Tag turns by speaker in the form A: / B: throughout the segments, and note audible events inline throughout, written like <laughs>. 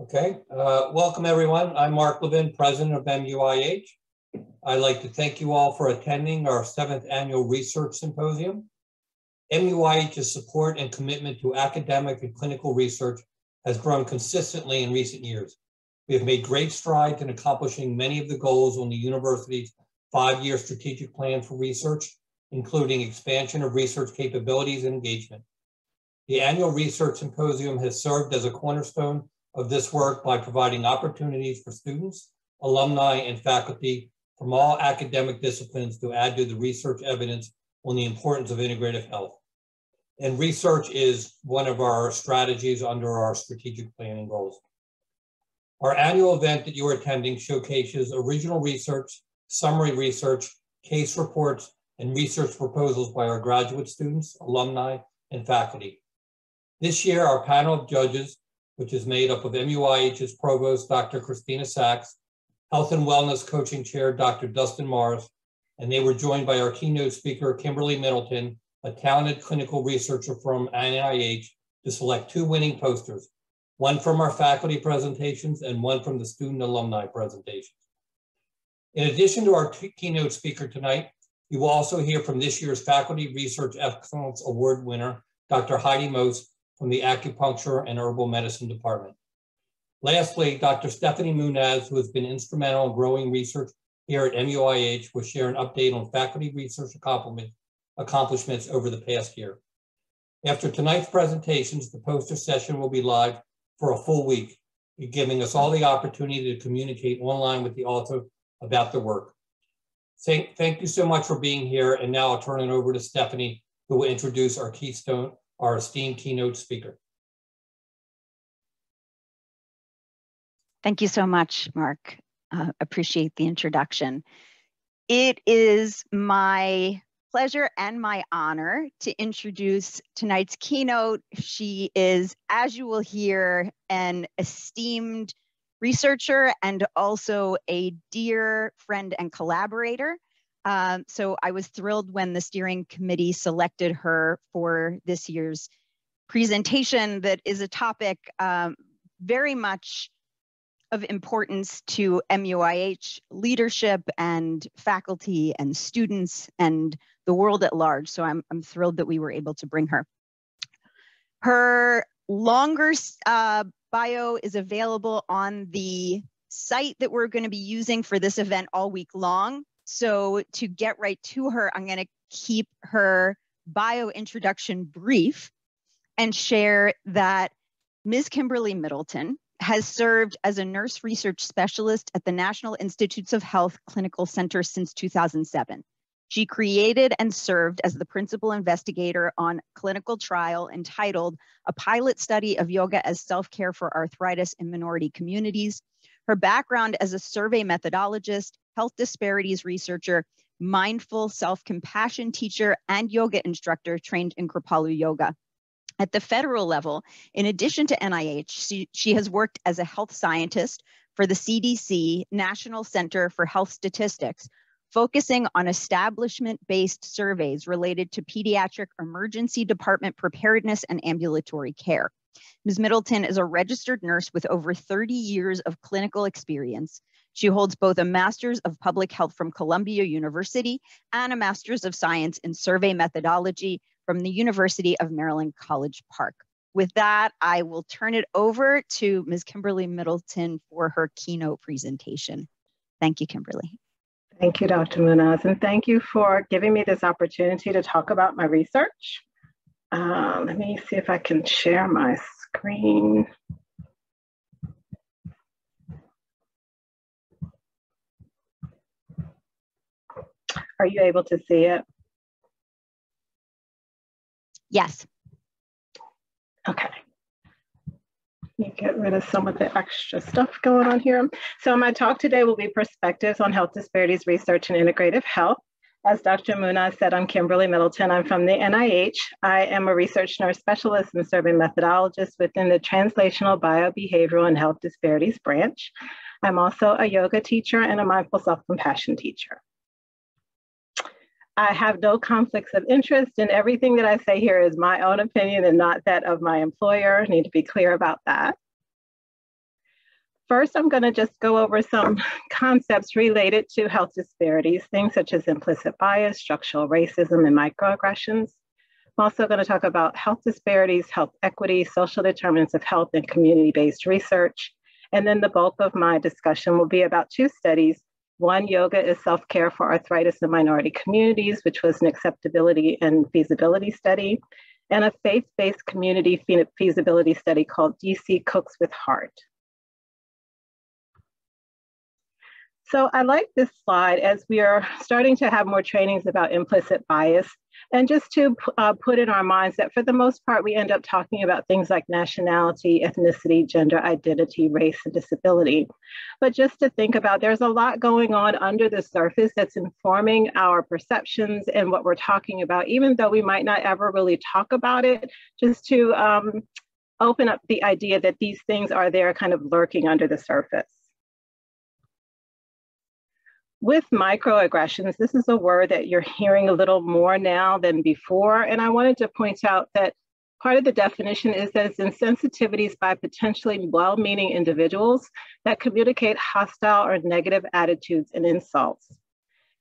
A: Okay, uh, welcome everyone. I'm Marc Levin, president of MUIH. I'd like to thank you all for attending our seventh annual research symposium. MUIH's support and commitment to academic and clinical research has grown consistently in recent years. We have made great strides in accomplishing many of the goals on the university's five-year strategic plan for research, including expansion of research capabilities and engagement. The annual research symposium has served as a cornerstone of this work by providing opportunities for students, alumni, and faculty from all academic disciplines to add to the research evidence on the importance of integrative health. And research is one of our strategies under our strategic planning goals. Our annual event that you are attending showcases original research, summary research, case reports, and research proposals by our graduate students, alumni, and faculty. This year, our panel of judges, which is made up of MUIH's provost, Dr. Christina Sax, Health and Wellness Coaching Chair, Dr. Dustin Morris, and they were joined by our keynote speaker, Kimberly Middleton, a talented clinical researcher from NIH, to select two winning posters, one from our faculty presentations and one from the student alumni presentations. In addition to our keynote speaker tonight, you will also hear from this year's Faculty Research Excellence Award winner, Dr. Heidi Most from the Acupuncture and Herbal Medicine Department. Lastly, Dr. Steffany Moonaz, who has been instrumental in growing research here at MUIH, will share an update on faculty research accomplishments over the past year. After tonight's presentations, the poster session will be live for a full week, giving us all the opportunity to communicate online with the author about the work. Thank, thank you so much for being here. And now I'll turn it over to Steffany, who will introduce our keystone, our esteemed keynote speaker.
B: Thank you so much, Marc. Uh, appreciate the introduction. It is my pleasure and my honor to introduce tonight's keynote. She is, as you will hear, an esteemed researcher and also a dear friend and collaborator. Um, so I was thrilled when the steering committee selected her for this year's presentation that is a topic um, very much of importance to MUIH leadership and faculty and students and the world at large. So I'm, I'm thrilled that we were able to bring her. Her longer uh, bio is available on the site that we're going to be using for this event all week long. So to get right to her, I'm going to keep her bio introduction brief and share that Ms. Kimberly Middleton has served as a nurse research specialist at the National Institutes of Health Clinical Center since 2007. She created and served as the principal investigator on clinical trial entitled A Pilot Study of Yoga as Self-Care for Arthritis in Minority Communities. Her background as a survey methodologist, health disparities researcher, mindful self-compassion teacher, and yoga instructor trained in Kripalu Yoga. At the federal level, in addition to NIH, she, she has worked as a health scientist for the CDC National Center for Health Statistics, focusing on establishment-based surveys related to pediatric emergency department preparedness and ambulatory care. Ms. Middleton is a registered nurse with over 30 years of clinical experience. She holds both a Master's of Public Health from Columbia University and a Master's of Science in Survey Methodology from the University of Maryland College Park. With that, I will turn it over to Ms. Kimberly Middleton for her keynote presentation. Thank you, Kimberly.
C: Thank you, Dr. Moonaz, and thank you for giving me this opportunity to talk about my research. Uh, let me see if I can share my screen. Are you able to see it?
B: Yes.
C: Okay. Let me get rid of some of the extra stuff going on here. So my talk today will be perspectives on health disparities research and integrative health. As Dr. Moonaz said, I'm Kimberly Middleton. I'm from the NIH. I am a research nurse specialist and survey methodologist within the Translational Biobehavioral and Health Disparities branch. I'm also a yoga teacher and a mindful self-compassion teacher. I have no conflicts of interest, and everything that I say here is my own opinion and not that of my employer. I need to be clear about that. First, I'm going to just go over some concepts related to health disparities, things such as implicit bias, structural racism, and microaggressions. I'm also going to talk about health disparities, health equity, social determinants of health, and community-based research. And then the bulk of my discussion will be about two studies. One, yoga is self-care for arthritis in minority communities, which was an acceptability and feasibility study, and a faith-based community feasibility study called DC Cooks with Heart. So I like this slide as we are starting to have more trainings about implicit bias and just to uh, put in our minds that for the most part, we end up talking about things like nationality, ethnicity, gender identity, race, and disability. But just to think about, there's a lot going on under the surface that's informing our perceptions and what we're talking about, even though we might not ever really talk about it, just to um, open up the idea that these things are there kind of lurking under the surface. With microaggressions, this is a word that you're hearing a little more now than before. And I wanted to point out that part of the definition is that it's insensitivities by potentially well-meaning individuals that communicate hostile or negative attitudes and insults.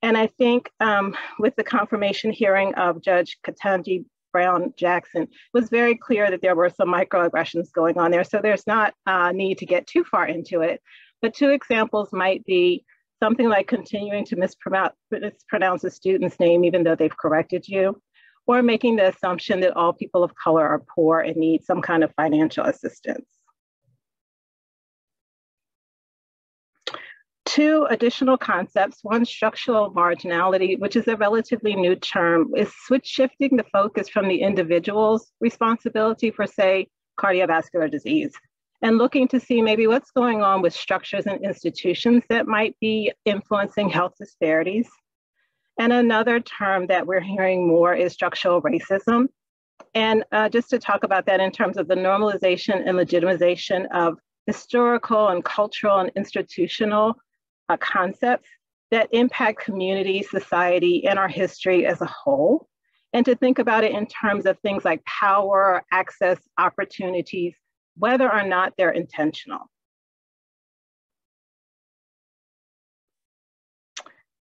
C: And I think um, with the confirmation hearing of Judge Ketanji Brown Jackson, it was very clear that there were some microaggressions going on there. So there's not a uh, need to get too far into it. But two examples might be something like continuing to mispronounce, a student's name even though they've corrected you, or making the assumption that all people of color are poor and need some kind of financial assistance. Two additional concepts, one structural marginality, which is a relatively new term, is switch shifting the focus from the individual's responsibility for, say, cardiovascular disease and looking to see maybe what's going on with structures and institutions that might be influencing health disparities. And another term that we're hearing more is structural racism. And uh, just to talk about that in terms of the normalization and legitimization of historical and cultural and institutional uh, concepts that impact community, society, and our history as a whole. And to think about it in terms of things like power, access, opportunities, whether or not they're intentional.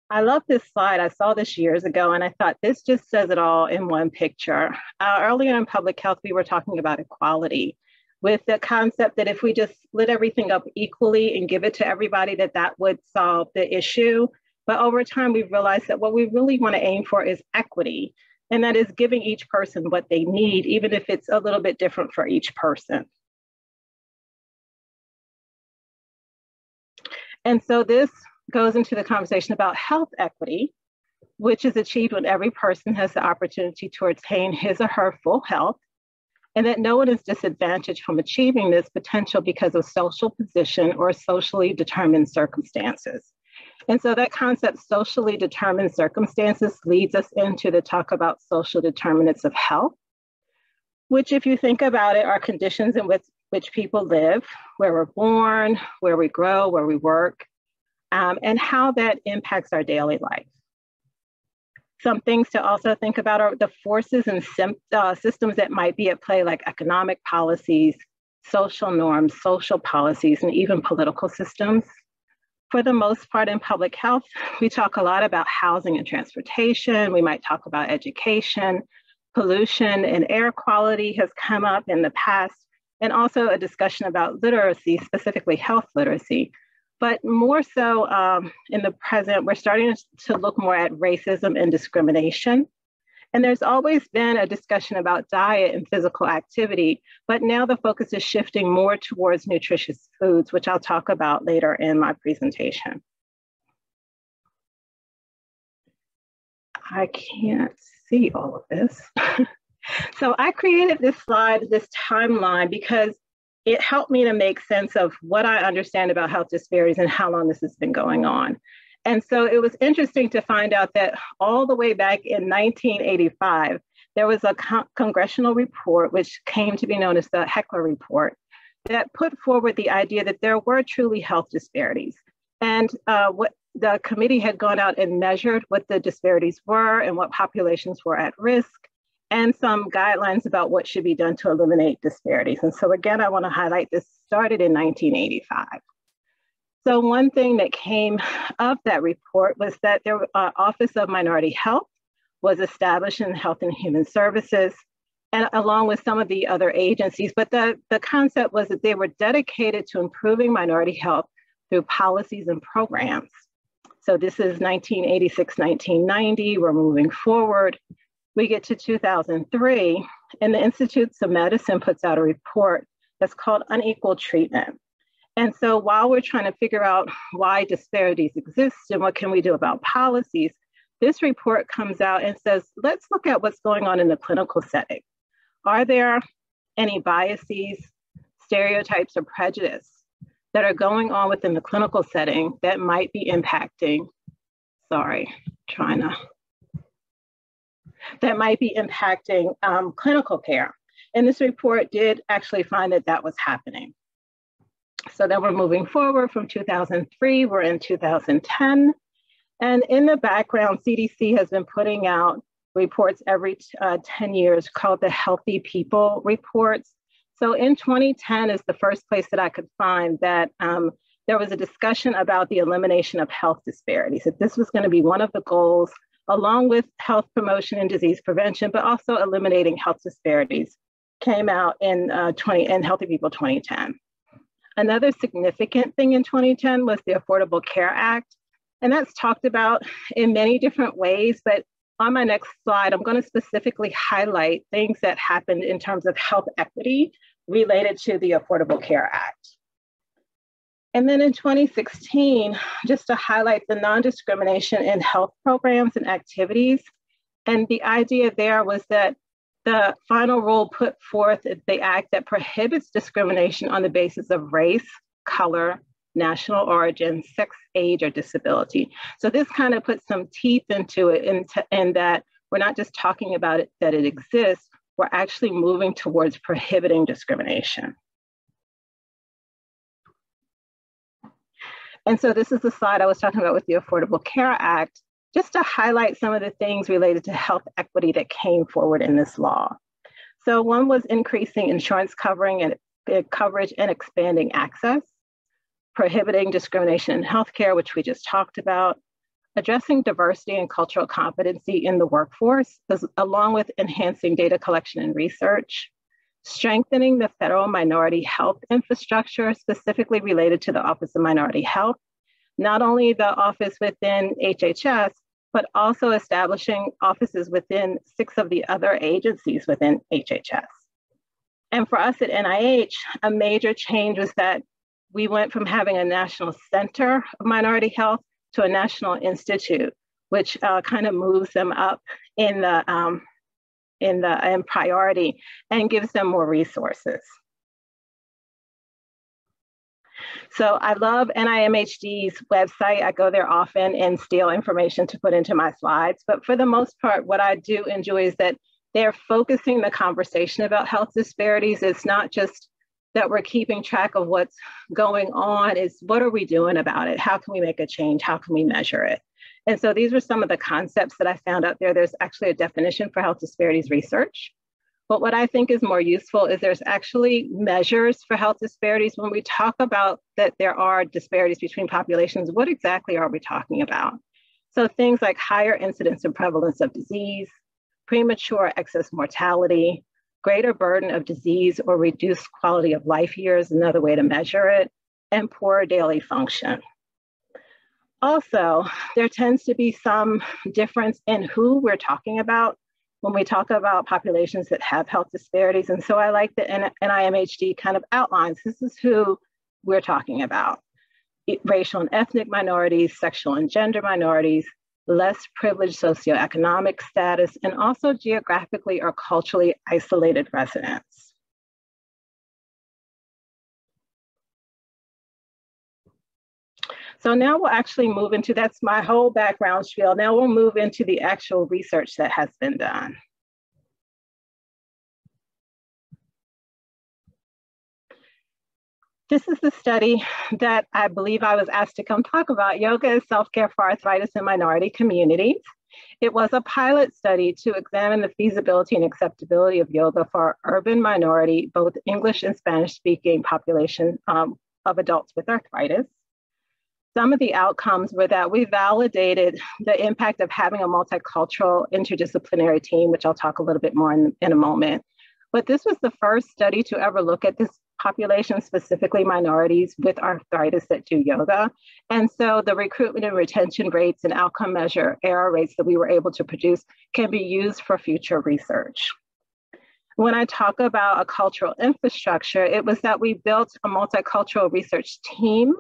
C: I love this slide. I saw this years ago and I thought this just says it all in one picture. Uh, earlier in public health, we were talking about equality with the concept that if we just split everything up equally and give it to everybody, that that would solve the issue. But over time, we've realized that what we really want to aim for is equity. And that is giving each person what they need, even if it's a little bit different for each person. And so this goes into the conversation about health equity, which is achieved when every person has the opportunity to attain his or her full health, and that no one is disadvantaged from achieving this potential because of social position or socially determined circumstances. And so that concept, socially determined circumstances, leads us into the talk about social determinants of health, which, if you think about it, are conditions in which which people live, where we're born, where we grow, where we work, um, and how that impacts our daily life. Some things to also think about are the forces and uh, systems that might be at play, like economic policies, social norms, social policies, and even political systems. For the most part in public health, we talk a lot about housing and transportation. We might talk about education, pollution and air quality has come up in the past and also a discussion about literacy, specifically health literacy. But more so um, in the present, we're starting to look more at racism and discrimination. And there's always been a discussion about diet and physical activity, but now the focus is shifting more towards nutritious foods, which I'll talk about later in my presentation. I can't see all of this. <laughs> So I created this slide, this timeline, because it helped me to make sense of what I understand about health disparities and how long this has been going on. And so it was interesting to find out that all the way back in 1985, there was a con- congressional report, which came to be known as the Heckler Report, that put forward the idea that there were truly health disparities. And uh, what the committee had gone out and measured what the disparities were and what populations were at risk and some guidelines about what should be done to eliminate disparities. And so again, I wanna highlight this started in 1985. So one thing that came of that report was that the uh, Office of Minority Health was established in Health and Human Services and along with some of the other agencies. But the, the concept was that they were dedicated to improving minority health through policies and programs. So this is 1986, 1990, we're moving forward. We get to 2003, and the Institutes of Medicine puts out a report that's called Unequal Treatment. And so while we're trying to figure out why disparities exist and what can we do about policies, this report comes out and says, let's look at what's going on in the clinical setting. Are there any biases, stereotypes, or prejudice that are going on within the clinical setting that might be impacting, sorry, trying to, that might be impacting um, clinical care? And this report did actually find that that was happening. So then we're moving forward from 2003, we're in 2010. And in the background, CDC has been putting out reports every uh, 10 years called the Healthy People Reports. So in 2010 is the first place that I could find that um, there was a discussion about the elimination of health disparities, that this was gonna be one of the goals along with health promotion and disease prevention, but also eliminating health disparities came out in uh, 20 in Healthy People 2010. Another significant thing in 2010 was the Affordable Care Act. And that's talked about in many different ways, but on my next slide, I'm going to specifically highlight things that happened in terms of health equity related to the Affordable Care Act. And then in 2016, just to highlight the non-discrimination in health programs and activities. And the idea there was that the final rule put forth the act that prohibits discrimination on the basis of race, color, national origin, sex, age, or disability. So this kind of puts some teeth into it into, in that we're not just talking about it that it exists, we're actually moving towards prohibiting discrimination. And so this is the slide I was talking about with the Affordable Care Act just to highlight some of the things related to health equity that came forward in this law. So one was increasing insurance covering and uh, coverage and expanding access, prohibiting discrimination in healthcare, which we just talked about, addressing diversity and cultural competency in the workforce, along with enhancing data collection and research, strengthening the federal minority health infrastructure, specifically related to the Office of Minority Health, not only the office within HHS, but also establishing offices within six of the other agencies within HHS. And for us at NIH, a major change was that we went from having a national center of minority health to a national institute, which uh, kind of moves them up in the um, in the in priority and gives them more resources. So I love NIMHD's website. I go there often and steal information to put into my slides. But for the most part, what I do enjoy is that they're focusing the conversation about health disparities. It's not just that we're keeping track of what's going on, is what are we doing about it? How can we make a change? How can we measure it? And so these are some of the concepts that I found out there. There's actually a definition for health disparities research. But what I think is more useful is there's actually measures for health disparities. When we talk about that there are disparities between populations, what exactly are we talking about? So things like higher incidence and prevalence of disease, premature excess mortality, greater burden of disease or reduced quality of life years, another way to measure it, and poor daily function. Also, there tends to be some difference in who we're talking about when we talk about populations that have health disparities. And so I like that NIMHD kind of outlines this is who we're talking about racial and ethnic minorities, sexual and gender minorities, less privileged socioeconomic status, and also geographically or culturally isolated residents. So now we'll actually move into, that's my whole background spiel. Now we'll move into the actual research that has been done. This is the study that I believe I was asked to come talk about, Yoga as Self-Care for Arthritis in Minority Communities. It was a pilot study to examine the feasibility and acceptability of yoga for urban minority, both English and Spanish speaking population um, of adults with arthritis. Some of the outcomes were that we validated the impact of having a multicultural interdisciplinary team, which I'll talk a little bit more in, in a moment. But this was the first study to ever look at this population, specifically minorities with arthritis that do yoga. And so the recruitment and retention rates and outcome measure error rates that we were able to produce can be used for future research. When I talk about a cultural infrastructure, it was that we built a multicultural research team.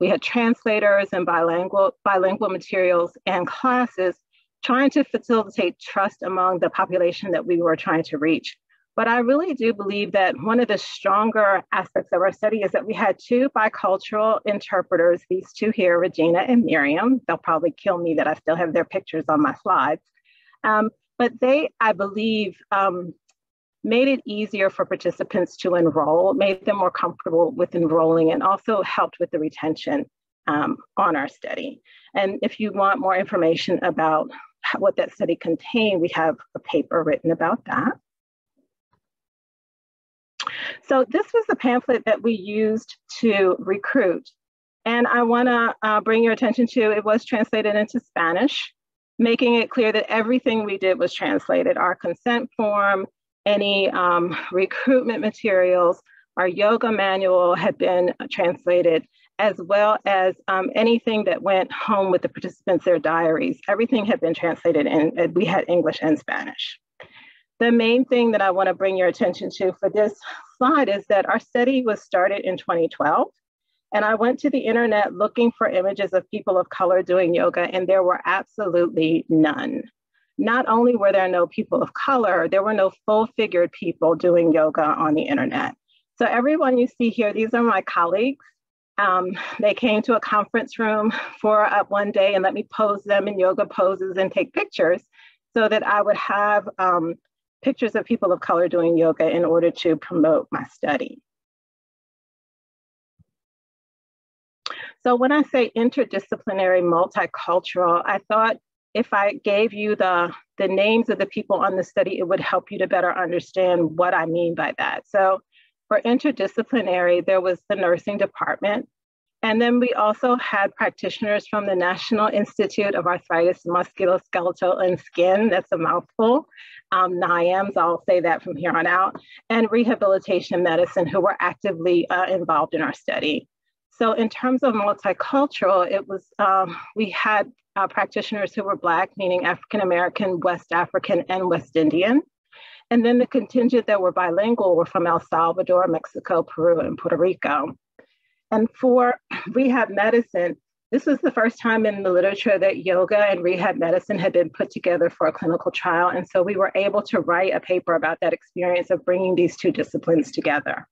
C: We had translators and bilingual, bilingual materials and classes trying to facilitate trust among the population that we were trying to reach. But I really do believe that one of the stronger aspects of our study is that we had two bicultural interpreters, these two here, Regina and Miriam. They'll probably kill me that I still have their pictures on my slides. Um, but they, I believe, um, made it easier for participants to enroll, made them more comfortable with enrolling, and also helped with the retention um, on our study. And if you want more information about what that study contained, we have a paper written about that. So this was the pamphlet that we used to recruit. And I wanna uh, bring your attention to, it was translated into Spanish, making it clear that everything we did was translated. Our consent form, any um, recruitment materials, our yoga manual had been translated, as well as um, anything that went home with the participants, their diaries. Everything had been translated and we had English and Spanish. The main thing that I wanna bring your attention to for this slide is that our study was started in 2012. And I went to the internet looking for images of people of color doing yoga, and there were absolutely none not only were there no people of color, there were no full figured people doing yoga on the internet. So everyone you see here, these are my colleagues. Um, they came to a conference room for uh, one day and let me pose them in yoga poses and take pictures so that I would have um, pictures of people of color doing yoga in order to promote my study. So when I say interdisciplinary, multicultural, I thought if I gave you the, the names of the people on the study, it would help you to better understand what I mean by that. So for interdisciplinary, there was the nursing department. And then we also had practitioners from the National Institute of Arthritis, Musculoskeletal, and Skin. That's a mouthful. Um, NIAMS, I'll say that from here on out, and rehabilitation medicine who were actively uh, involved in our study. So in terms of multicultural, it was, um, we had uh, practitioners who were Black, meaning African American, West African, and West Indian. And then the contingent that were bilingual were from El Salvador, Mexico, Peru, and Puerto Rico. And for <clears throat> rehab medicine, this was the first time in the literature that yoga and rehab medicine had been put together for a clinical trial. And so we were able to write a paper about that experience of bringing these two disciplines together.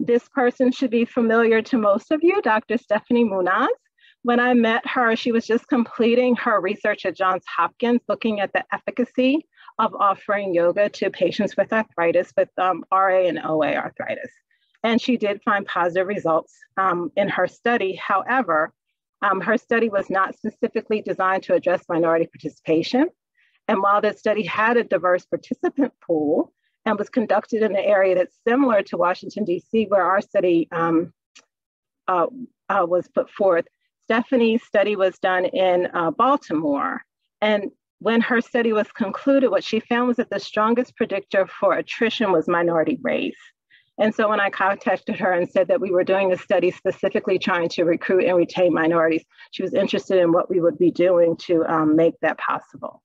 C: This person should be familiar to most of you, Dr. Steffany Moonaz. When I met her, she was just completing her research at Johns Hopkins, looking at the efficacy of offering yoga to patients with arthritis, with um, RA and OA arthritis. And she did find positive results um, in her study. However, um, her study was not specifically designed to address minority participation. And while this study had a diverse participant pool, and was conducted in an area that's similar to Washington, D.C., where our study um, uh, uh, was put forth. Steffany's study was done in uh, Baltimore. And when her study was concluded, what she found was that the strongest predictor for attrition was minority race. And so when I contacted her and said that we were doing a study specifically trying to recruit and retain minorities, she was interested in what we would be doing to um, make that possible.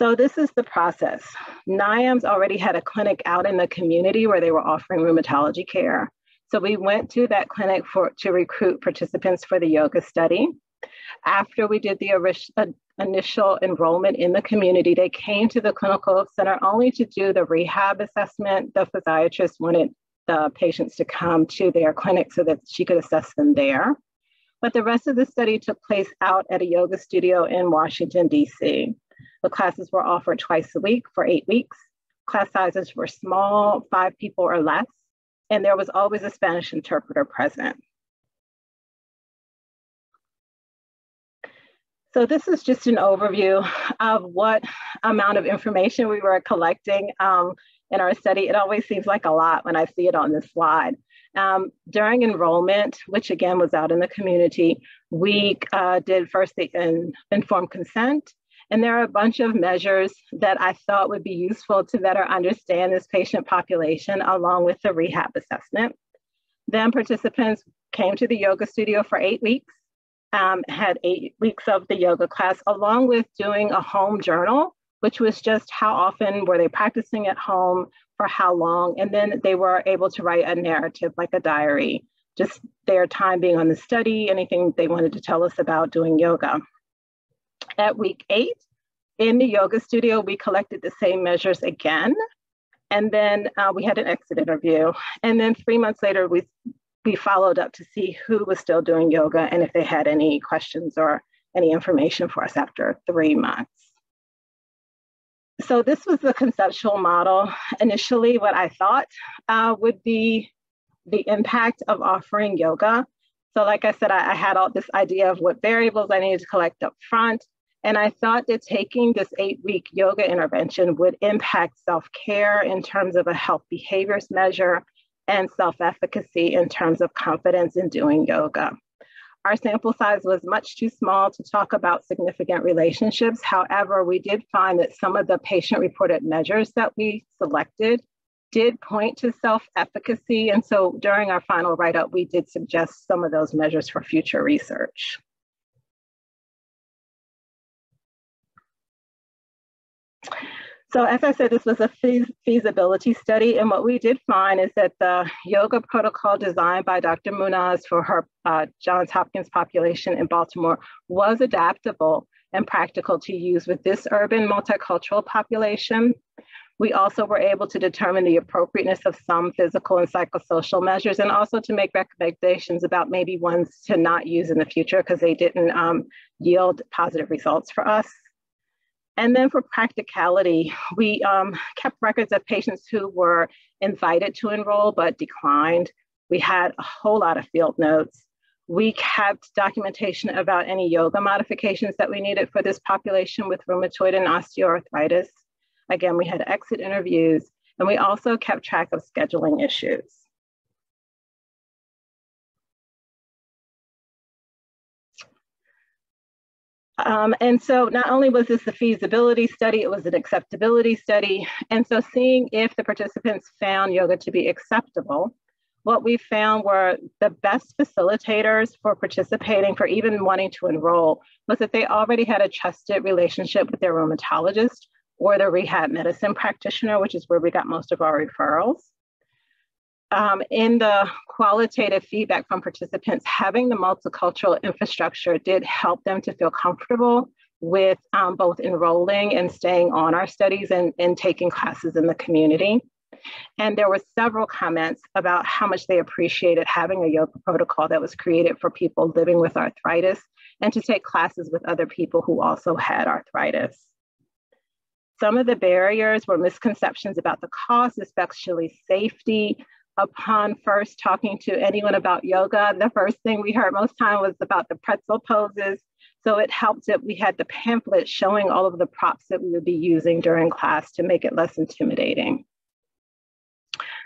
C: So this is the process. NIAMS already had a clinic out in the community where they were offering rheumatology care. So we went to that clinic for, to recruit participants for the yoga study. After we did the uh, initial enrollment in the community, they came to the clinical center only to do the rehab assessment. The physiatrist wanted the patients to come to their clinic so that she could assess them there. But the rest of the study took place out at a yoga studio in Washington, DC. The classes were offered twice a week for eight weeks. Class sizes were small, five people or less, and there was always a Spanish interpreter present. So this is just an overview of what amount of information we were collecting. Um, in our study. It always seems like a lot when I see it on this slide. Um, during enrollment, which again was out in the community, we uh, did first the in, informed consent. And there are a bunch of measures that I thought would be useful to better understand this patient population along with the rehab assessment. Then participants came to the yoga studio for eight weeks, um, had eight weeks of the yoga class, along with doing a home journal, which was just how often were they practicing at home, for how long, and then they were able to write a narrative like a diary, just their time being on the study, anything they wanted to tell us about doing yoga. At week eight, in the yoga studio, we collected the same measures again. And then uh, we had an exit interview. And then three months later, we, we followed up to see who was still doing yoga and if they had any questions or any information for us after three months so this was the conceptual model. Initially, what I thought uh, would be the impact of offering yoga. So like I said, I, I, had all this idea of what variables I needed to collect up front. And I thought that taking this eight week yoga intervention would impact self-care in terms of a health behaviors measure and self-efficacy in terms of confidence in doing yoga. Our sample size was much too small to talk about significant relationships. However, we did find that some of the patient reported measures that we selected did point to self-efficacy. And so during our final write-up, we did suggest some of those measures for future research. So as I said, this was a feasibility study. And what we did find is that the yoga protocol designed by Dr. Moonaz for her uh, Johns Hopkins population in Baltimore was adaptable and practical to use with this urban multicultural population. We also were able to determine the appropriateness of some physical and psychosocial measures and also to make recommendations about maybe ones to not use in the future because they didn't um, yield positive results for us. And then for practicality, we um, kept records of patients who were invited to enroll but declined. We had a whole lot of field notes. We kept documentation about any yoga modifications that we needed for this population with rheumatoid and osteoarthritis. Again, we had exit interviews, and we also kept track of scheduling issues. Um, and so not only was this a feasibility study, it was an acceptability study. And so seeing if the participants found yoga to be acceptable, what we found were the best facilitators for participating, for even wanting to enroll, was that they already had a trusted relationship with their rheumatologist or their rehab medicine practitioner, which is where we got most of our referrals um, in the qualitative feedback from participants, having the multicultural infrastructure did help them to feel comfortable with um, both enrolling and staying on our studies and, and taking classes in the community. And there were several comments about how much they appreciated having a yoga protocol that was created for people living with arthritis and to take classes with other people who also had arthritis. Some of the barriers were misconceptions about the cost, especially safety, upon first talking to anyone about yoga, the first thing we heard most time was about the pretzel poses. So it helped that we had the pamphlet showing all of the props that we would be using during class to make it less intimidating.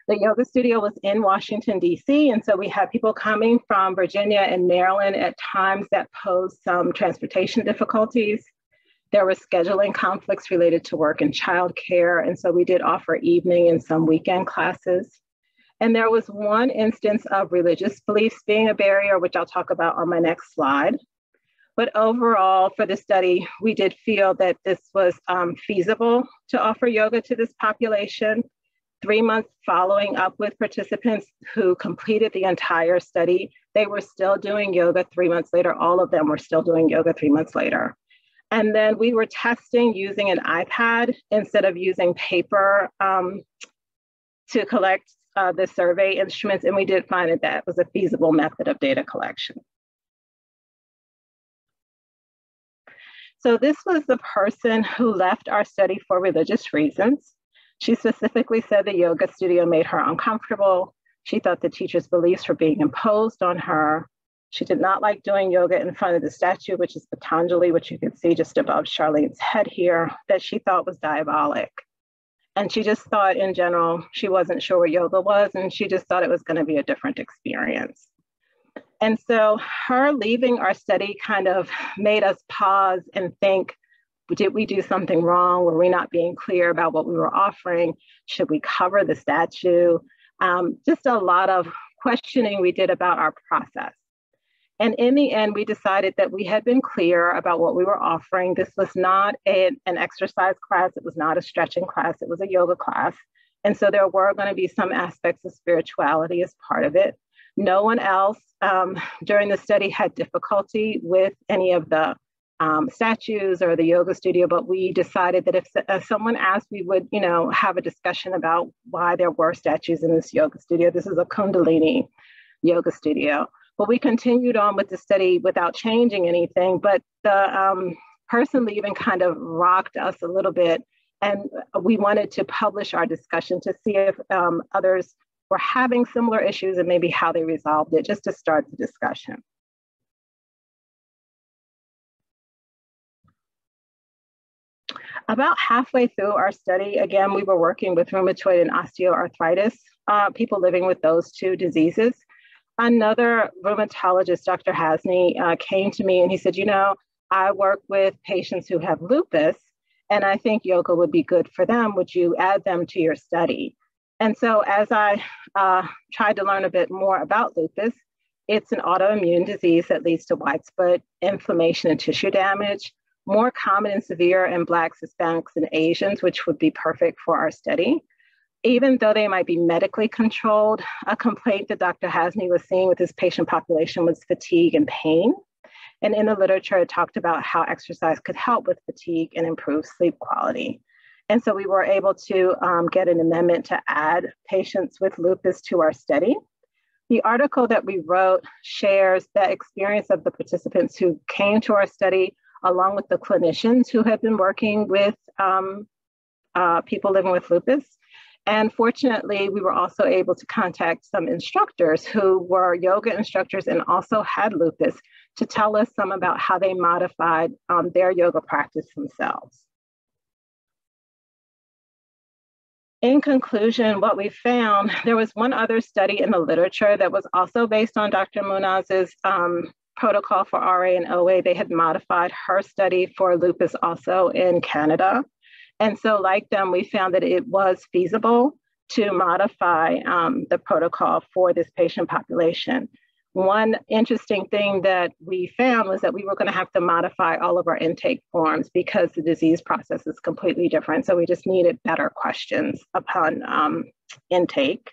C: The yoga studio was in Washington, DC, and so we had people coming from Virginia and Maryland at times that posed some transportation difficulties. There were scheduling conflicts related to work and childcare, and so we did offer evening and some weekend classes. And there was one instance of religious beliefs being a barrier, which I'll talk about on my next slide. But overall, for the study, we did feel that this was um, feasible to offer yoga to this population. Three months following up with participants who completed the entire study, they were still doing yoga three months later. All of them were still doing yoga three months later. And then we were testing using an iPad instead of using paper um, to collect uh, the survey instruments, and we did find that that was a feasible method of data collection. So this was the person who left our study for religious reasons. She specifically said the yoga studio made her uncomfortable. She thought the teacher's beliefs were being imposed on her. She did not like doing yoga in front of the statue, which is Patanjali, which you can see just above Charlene's head here, that she thought was diabolic. And she just thought in general, she wasn't sure what yoga was, and she just thought it was going to be a different experience. And so her leaving our study kind of made us pause and think did we do something wrong? Were we not being clear about what we were offering? Should we cover the statue? Um, just a lot of questioning we did about our process. And in the end, we decided that we had been clear about what we were offering. This was not a, an exercise class, it was not a stretching class, it was a yoga class. And so there were going to be some aspects of spirituality as part of it. No one else um, during the study had difficulty with any of the um, statues or the yoga studio, but we decided that if, if, someone asked, we would, you know, have a discussion about why there were statues in this yoga studio. This is a Kundalini yoga studio. But we continued on with the study without changing anything. But the um, person leaving kind of rocked us a little bit. And we wanted to publish our discussion to see if um, others were having similar issues and maybe how they resolved it, just to start the discussion. About halfway through our study, again, we were working with rheumatoid and osteoarthritis, uh, people living with those two diseases. Another rheumatologist, Dr. Hasney, uh, came to me and he said, You know, I work with patients who have lupus, and I think yoga would be good for them. Would you add them to your study? And so, as I uh, tried to learn a bit more about lupus, it's an autoimmune disease that leads to widespread inflammation and tissue damage, more common in severe in Blacks, Hispanics, and Asians, which would be perfect for our study. Even though they might be medically controlled, a complaint that Dr. Hasney was seeing with his patient population was fatigue and pain. And in the literature, it talked about how exercise could help with fatigue and improve sleep quality. And so we were able to um, get an amendment to add patients with lupus to our study. The article that we wrote shares the experience of the participants who came to our study, along with the clinicians who have been working with um, uh, people living with lupus. And fortunately, we were also able to contact some instructors who were yoga instructors and also had lupus to tell us some about how they modified um, their yoga practice themselves. In conclusion, what we found, there was one other study in the literature that was also based on Dr. Moonaz's um, protocol for RA and OA. They had modified her study for lupus also in Canada. And so like them, we found that it was feasible to modify um, the protocol for this patient population. One interesting thing that we found was that we were going to have to modify all of our intake forms because the disease process is completely different. So we just needed better questions upon um, intake.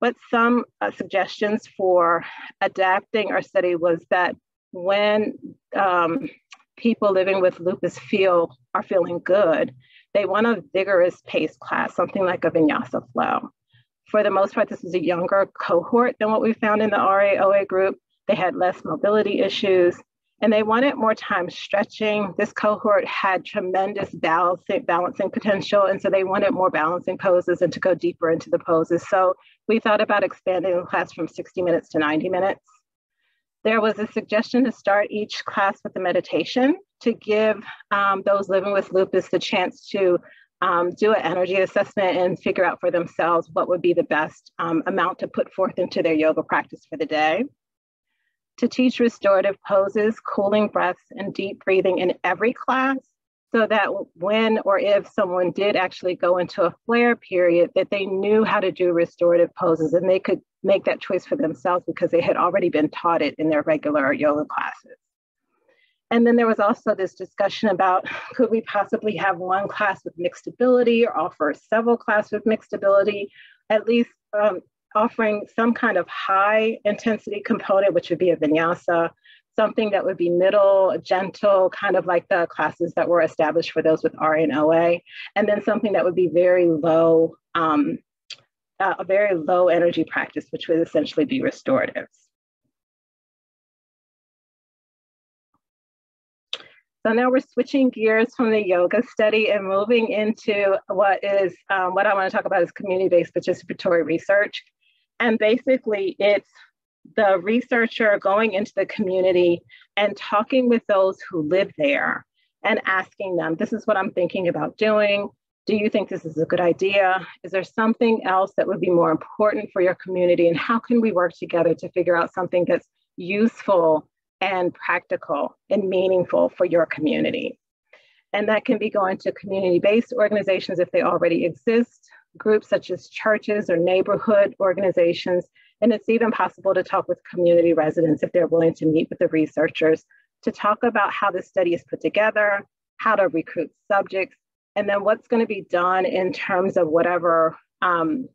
C: But some uh, suggestions for adapting our study was that when um, people living with lupus feel are feeling good, they want a vigorous pace class, something like a vinyasa flow. For the most part, this was a younger cohort than what we found in the RAOA group. They had less mobility issues and they wanted more time stretching. This cohort had tremendous balancing, balancing potential. And so they wanted more balancing poses and to go deeper into the poses. So we thought about expanding the class from 60 minutes to 90 minutes. There was a suggestion to start each class with a meditation to give um, those living with lupus the chance to um, do an energy assessment and figure out for themselves what would be the best um, amount to put forth into their yoga practice for the day. To teach restorative poses, cooling breaths, and deep breathing in every class so that when or if someone did actually go into a flare period, that they knew how to do restorative poses and they could make that choice for themselves because they had already been taught it in their regular yoga classes. And then there was also this discussion about could we possibly have one class with mixed ability or offer several classes with mixed ability, at least um, offering some kind of high intensity component, which would be a vinyasa, something that would be middle, gentle, kind of like the classes that were established for those with RA and OA, and then something that would be very low, um, uh, a very low energy practice, which would essentially be restoratives. So now we're switching gears from the yoga study and moving into what is um, what I want to talk about is community-based participatory research. And basically it's the researcher going into the community and talking with those who live there and asking them, this is what I'm thinking about doing. Do you think this is a good idea? Is there something else that would be more important for your community? And how can we work together to figure out something that's useful and practical and meaningful for your community? And that can be going to community based organizations if they already exist, groups such as churches or neighborhood organizations. And it's even possible to talk with community residents if they're willing to meet with the researchers to talk about how the study is put together, how to recruit subjects, and then what's going to be done in terms of whatever um,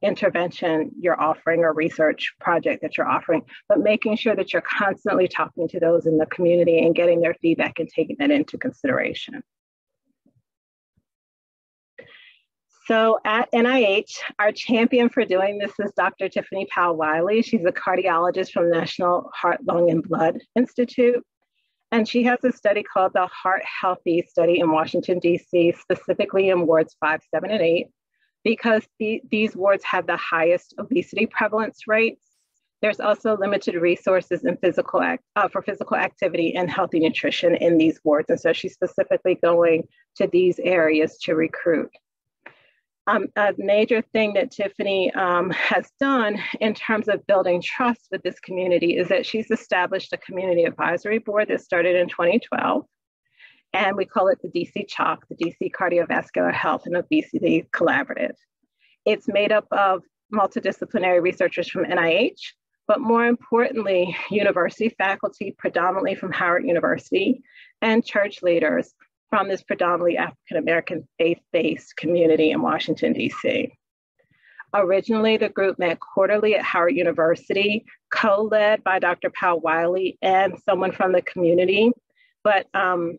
C: intervention you're offering or research project that you're offering, but making sure that you're constantly talking to those in the community and getting their feedback and taking that into consideration. So at NIH, our champion for doing this is Dr. Tiffany Powell Wiley. She's a cardiologist from National Heart, Lung, and Blood Institute. And she has a study called the Heart Healthy Study in Washington, D.C., specifically in wards five, seven, and eight, because the, these wards have the highest obesity prevalence rates. There's also limited resources in physical act, uh, for physical activity and healthy nutrition in these wards. And so she's specifically going to these areas to recruit um, a major thing that Tiffany um, has done in terms of building trust with this community is that she's established a community advisory board that started in 2012. And we call it the DC CHOC, the DC Cardiovascular Health and Obesity Collaborative. It's made up of multidisciplinary researchers from NIH, but more importantly, university faculty, predominantly from Howard University, and church leaders from this predominantly African American faith based community in Washington, D.C. Originally, the group met quarterly at Howard University, co led by Dr. Powell Wiley and someone from the community. But, um,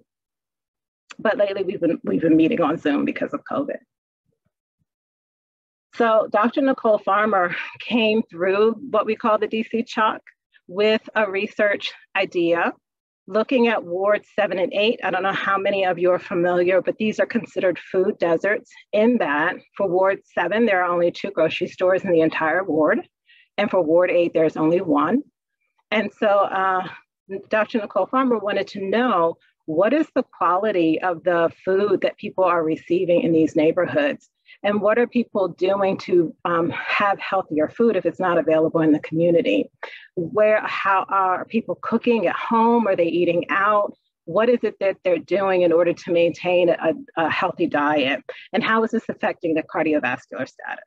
C: but lately, we've been, we've been meeting on Zoom because of COVID. So, Dr. Nicole Farmer came through what we call the DC CHOC with a research idea Looking at wards seven and eight, I don't know how many of you are familiar, but these are considered food deserts in that for ward seven, there are only two grocery stores in the entire ward. And for ward eight, there's only one. And so uh, Dr. Nicole Farmer wanted to know what is the quality of the food that people are receiving in these neighborhoods? And what are people doing to um, have healthier food if it's not available in the community? Where, how are people cooking at home? Are they eating out? What is it that they're doing in order to maintain a, a healthy diet? And how is this affecting their cardiovascular status?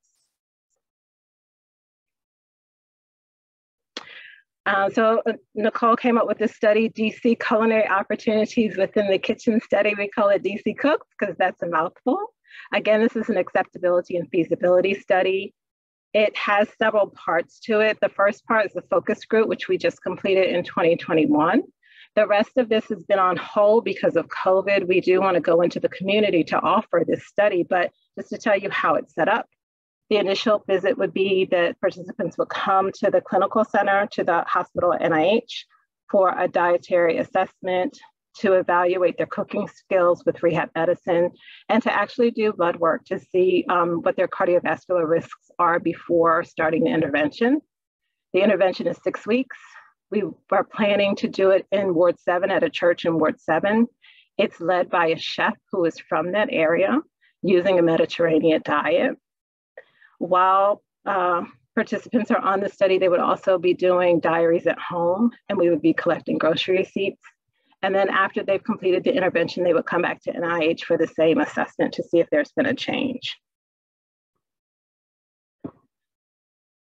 C: Uh, so uh, Nicole came up with this study, DC Culinary Opportunities Within the Kitchen Study. We call it DC Cooks because that's a mouthful. Again, this is an acceptability and feasibility study. It has several parts to it. The first part is the focus group, which we just completed in 2021. The rest of this has been on hold because of COVID. We do want to go into the community to offer this study, but just to tell you how it's set up. The initial visit would be that participants would come to the clinical center, to the hospital NIH for a dietary assessment, to evaluate their cooking skills with rehab medicine and to actually do blood work to see um, what their cardiovascular risks are before starting the intervention. The intervention is six weeks. We are planning to do it in Ward 7 at a church in Ward 7. It's led by a chef who is from that area using a Mediterranean diet. While uh, participants are on the study, they would also be doing diaries at home and we would be collecting grocery receipts and then after they've completed the intervention, they would come back to NIH for the same assessment to see if there's been a change.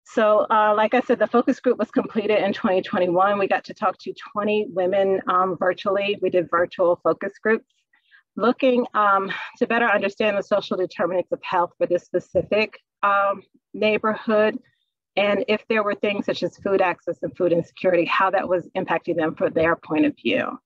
C: So uh, like I said, the focus group was completed in 2021. We got to talk to 20 women um, virtually. We did virtual focus groups looking um, to better understand the social determinants of health for this specific um, neighborhood and if there were things such as food access and food insecurity, how that was impacting them from their point of view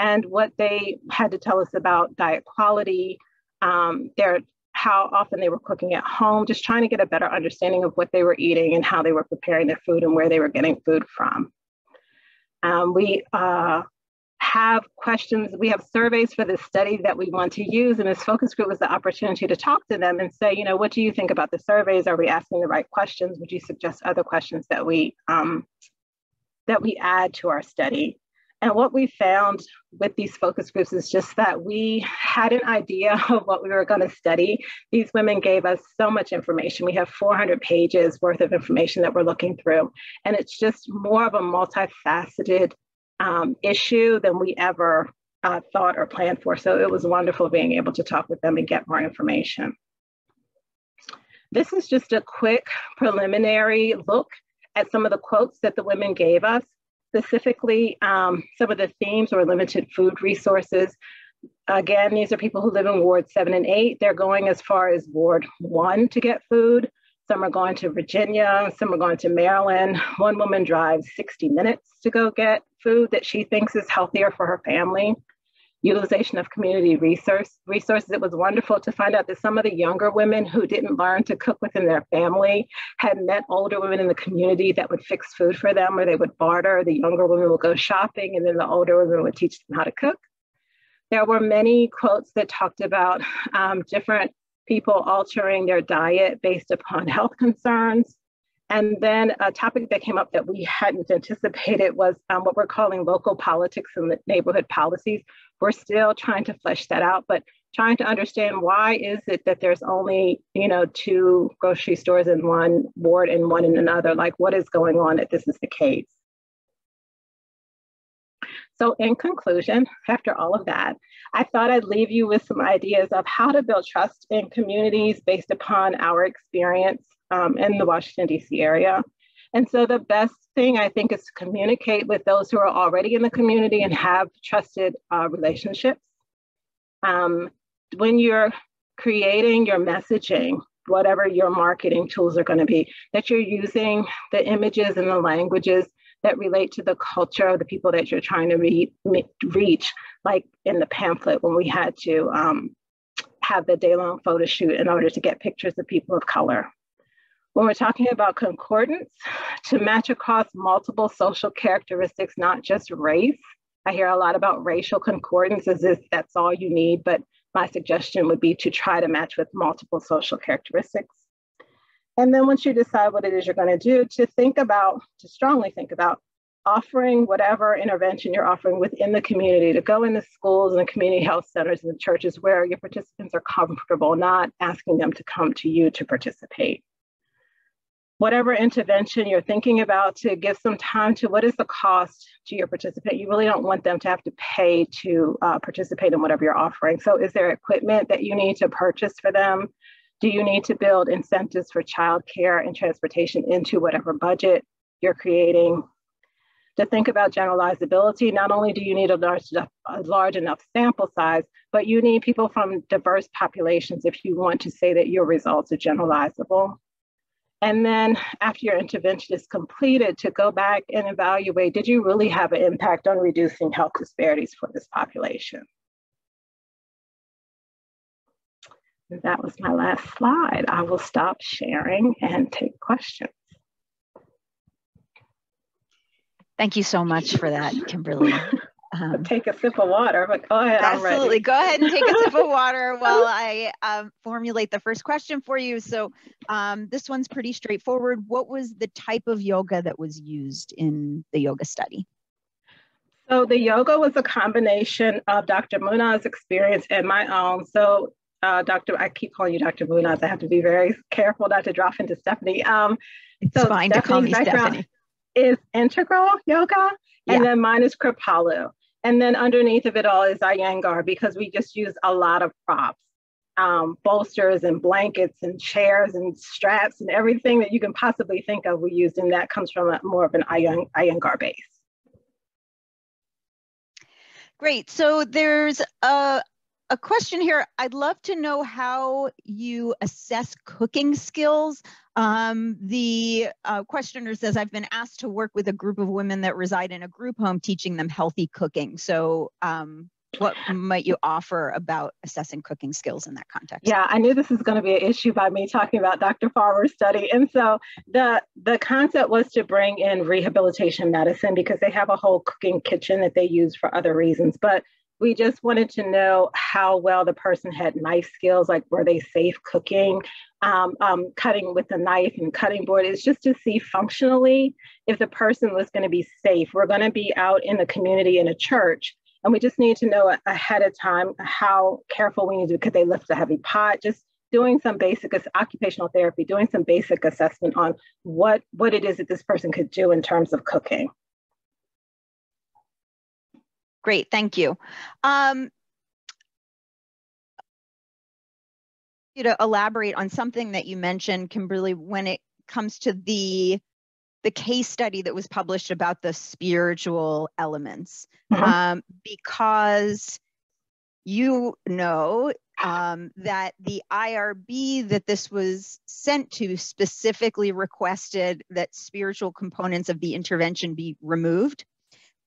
C: and what they had to tell us about diet quality, um, their how often they were cooking at home, just trying to get a better understanding of what they were eating and how they were preparing their food and where they were getting food from. Um, we uh, have questions, we have surveys for this study that we want to use, and this focus group was the opportunity to talk to them and say, you know, what do you think about the surveys? Are we asking the right questions? Would you suggest other questions that we um, that we add to our study? And what we found with these focus groups is just that we had an idea <laughs> of what we were going to study. These women gave us so much information. We have 400 pages worth of information that we're looking through. And it's just more of a multifaceted um, issue than we ever uh, thought or planned for. So it was wonderful being able to talk with them and get more information. This is just a quick preliminary look at some of the quotes that the women gave us specifically um, some of the themes or limited food resources. Again, these are people who live in Ward 7 and 8. They're going as far as Ward 1 to get food. Some are going to Virginia, some are going to Maryland. One woman drives 60 minutes to go get food that she thinks is healthier for her family utilization of community resource resources. It was wonderful to find out that some of the younger women who didn't learn to cook within their family had met older women in the community that would fix food for them or they would barter. The younger women would go shopping and then the older women would teach them how to cook. There were many quotes that talked about um, different people altering their diet based upon <laughs> health concerns. And then a topic that came up that we hadn't anticipated was um, what we're calling local politics and neighborhood policies. We're still trying to flesh that out, but trying to understand why is it that there's only, you know, two grocery stores in one ward and one in another? Like what is going on that this is the case? So in conclusion, after all of that, I thought I'd leave you with some ideas of how to build trust in communities based upon our experience um, in the Washington, D.C. area. And so the best thing I think is to communicate with those who are already in the community and have trusted uh, relationships. Um, when you're creating your messaging, whatever your marketing tools are going to be, that you're using the images and the languages that relate to the culture of the people that you're trying to re- reach, like in the pamphlet when we had to um, have the day long photo shoot in order to get pictures of people of color. When we're talking about concordance, to match across multiple social characteristics, not just race. I hear a lot about racial concordance as if that's all you need, but my suggestion would be to try to match with multiple social characteristics. And then once you decide what it is you're going to do, to think about, to strongly think about offering whatever intervention you're offering within the community, to go in the schools and the community health centers and the churches where your participants are comfortable, not asking them to come to you to participate whatever intervention you're thinking about to give some time to what is the cost to your participant. You really don't want them to have to pay to uh, participate in whatever you're offering. So is there equipment that you need to purchase for them? Do you need to build incentives for childcare and transportation into whatever budget you're creating? To think about generalizability, not only do you need a large, a large enough sample size, but you need people from diverse populations if you want to say that your results are generalizable. And then after your intervention is completed, to go back and evaluate, did you really have an impact on reducing health disparities for this population? That was my last slide. I will stop sharing and take questions.
B: Thank you so much for that, Kimberly. <laughs>
C: Um, take a sip of water, but go ahead.
B: Absolutely. Go ahead and take a sip of <laughs> water while I um, formulate the first question for you. So um, this one's pretty straightforward. What was the type of yoga that was used in the yoga study?
C: So the yoga was a combination of Dr. Moonaz's experience and my own. So uh, Dr. I keep calling you Dr. Munaz. I have to be very careful not to drop into Steffany. Um,
B: it's so fine to call me Steffany.
C: Is integral yoga, and yeah. then mine is Kripalu. And then underneath of it all is Iyengar because we just use a lot of props, um, bolsters and blankets and chairs and straps and everything that you can possibly think of we used. And that comes from a, more of an Iyengar base.
B: Great. So there's a, a question here. I'd love to know how you assess cooking skills. Um, the uh, questioner says, I've been asked to work with a group of women that reside in a group home teaching them healthy cooking. So um, what might you offer about assessing cooking skills in that context?
C: Yeah, I knew this was going to be an issue by me talking about Dr. Farmer's study. And so the, the concept was to bring in rehabilitation medicine because they have a whole cooking kitchen that they use for other reasons. But We just wanted to know how well the person had knife skills, like were they safe cooking, um, um, cutting with a knife and cutting board. It's just to see functionally if the person was going to be safe. We're going to be out in the community in a church, and we just need to know ahead of time how careful we need to. Could they lift a heavy pot? Just doing some basic occupational therapy, doing some basic assessment on what what it is that this person could do in terms of cooking.
B: Great, thank you. Um, you to elaborate on something that you mentioned, Kimberly, when it comes to the the case study that was published about the spiritual elements, mm-hmm. um, because you know um, that the IRB that this was sent to specifically requested that spiritual components of the intervention be removed.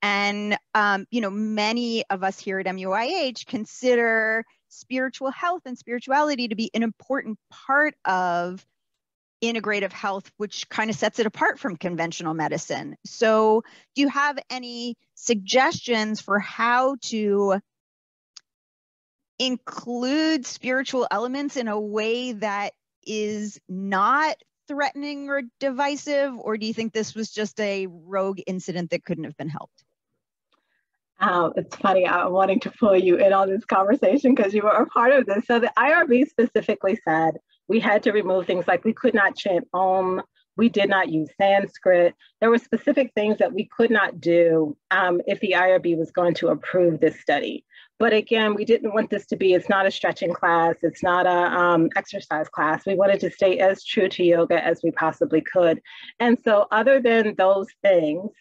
B: And, um, you know, many of us here at MUIH consider spiritual health and spirituality to be an important part of integrative health, which kind of sets it apart from conventional medicine. So, do you have any suggestions for how to include spiritual elements in a way that is not threatening or divisive? Or do you think this was just a rogue incident that couldn't have been helped?
C: Um, it's funny, I'm wanting to pull you in on this conversation because you were a part of this. So the IRB specifically said we had to remove things like we could not chant Om, we did not use Sanskrit. There were specific things that we could not do um, if the IRB was going to approve this study. But again, we didn't want this to be, it's not a stretching class, it's not a um, exercise class. We wanted to stay as true to yoga as we possibly could. And so other than those things,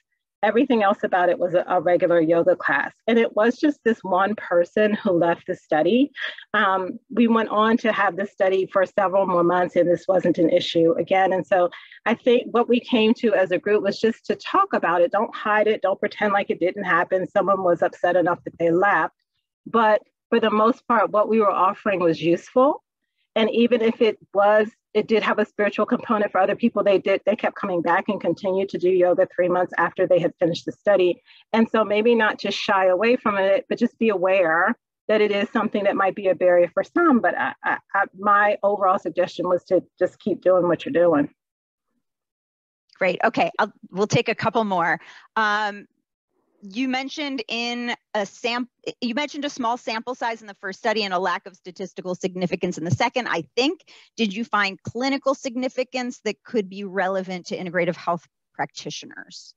C: everything else about it was a, a, regular yoga class. And it was just this one person who left the study. Um, we went on to have the study for several more months, and this wasn't an issue again. And so I think what we came to as a group was just to talk about it. Don't hide it, don't pretend like it didn't happen. Someone was upset enough that they left. But for the most part, what we were offering was useful. And even if it was it did have a spiritual component for other people. They did they kept coming back and continued to do yoga three months after they had finished the study. And so maybe not just shy away from it but just be aware that it is something that might be a barrier for some but I, I, I, my overall suggestion was to just keep doing what you're doing.
B: Great. Okay I'll, we'll take a couple more. Um, you mentioned in a sam you mentioned a small sample size in the first study and a lack of statistical significance in the second i think did you find clinical significance that could be relevant to integrative health practitioners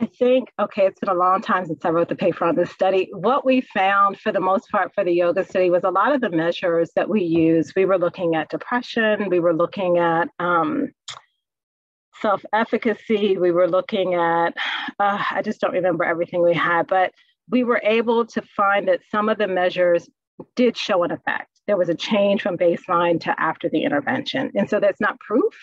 C: I think, okay, it's been a long time since I wrote the paper on this study. What we found for the most part for the yoga study was a lot of the measures that we used. We were looking at depression, we were looking at um, self efficacy. We were looking at, <sighs> uh, I just don't remember everything we had, but we were able to find that some of the measures did show an effect. There was a change from baseline to after the intervention. And so that's not proof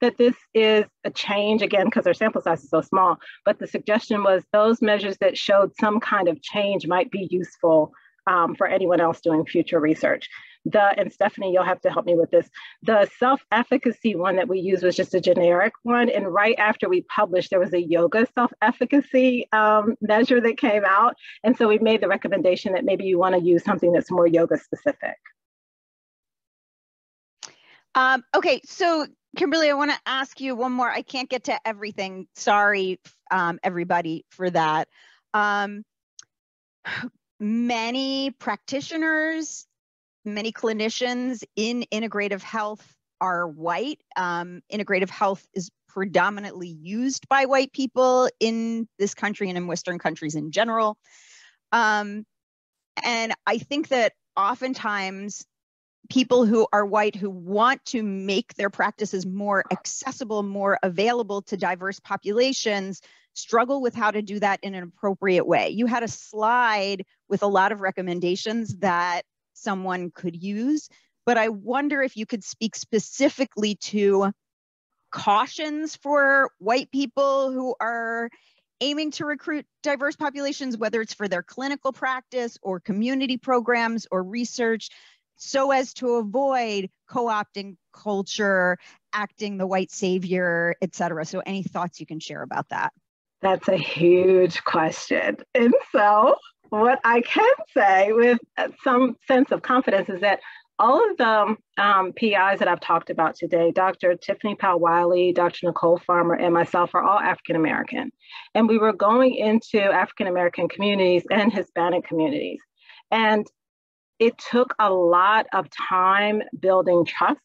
C: that this is a change again because our sample size is so small, but the suggestion was those measures that showed some kind of change might be useful um, for anyone else doing future research the and steffany you'll have to help me with this. The self-efficacy one that we used was just a generic one. And right after we published there was a yoga self-efficacy um, measure that came out. And so we made the recommendation that maybe you want to use something that's more yoga specific.
B: Um, okay so kimberly i want to ask you one more. I can't get to everything. Sorry um, everybody for that. Um, <sighs> many practitioners many clinicians in integrative health are white. Um, integrative health is predominantly used by white people in this country and in Western countries in general. Um, and I think that oftentimes people who are white who want to make their practices more accessible, more available to diverse populations struggle with how to do that in an appropriate way. You had a slide with a lot of recommendations that someone could use. But I wonder if you could speak specifically to cautions for white people who are aiming to recruit diverse populations, whether it's for their clinical practice or community programs or research, so as to avoid co-opting culture, acting the white savior, et cetera. So any thoughts you can share about that?
C: That's a huge question. And so what I can say with some sense of confidence is that all of the um, PIs that I've talked about today, Dr. Tiffany Powell Wiley, Dr. Nicole Farmer, and myself are all African American. And we were going into African American communities and Hispanic communities. And it took a lot of time building trust.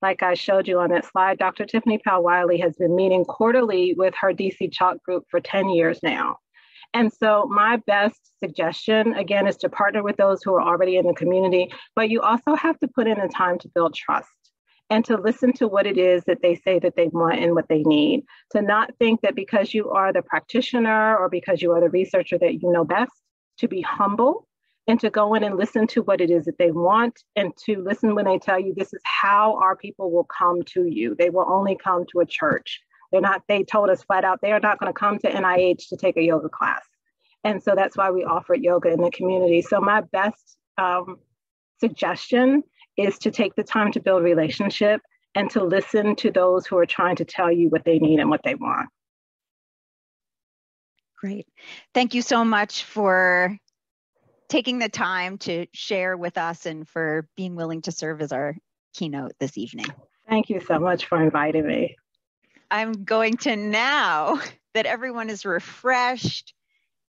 C: Like I showed you on that slide, Dr. Tiffany Powell Wiley has been meeting quarterly with her DC CHOC group for 10 years now. And so my best suggestion, again, is to partner with those who are already in the community, but you also have to put in the time to build trust and to listen to what it is that they say that they want and what they need. To not think that because you are the practitioner or because you are the researcher that you know best, to be humble and to go in and listen to what it is that they want and to listen when they tell you this is how our people will come to you. They will only come to a church. They're not, they told us flat out, they are not going to come to NIH to take a yoga class. And so that's why we offered yoga in the community. So my best um, suggestion is to take the time to build relationship and to listen to those who are trying to tell you what they need and what they want.
B: Great. Thank you so much for taking the time to share with us and for being willing to serve as our keynote this evening.
C: Thank you so much for inviting me.
B: I'm going to now <laughs> that everyone is refreshed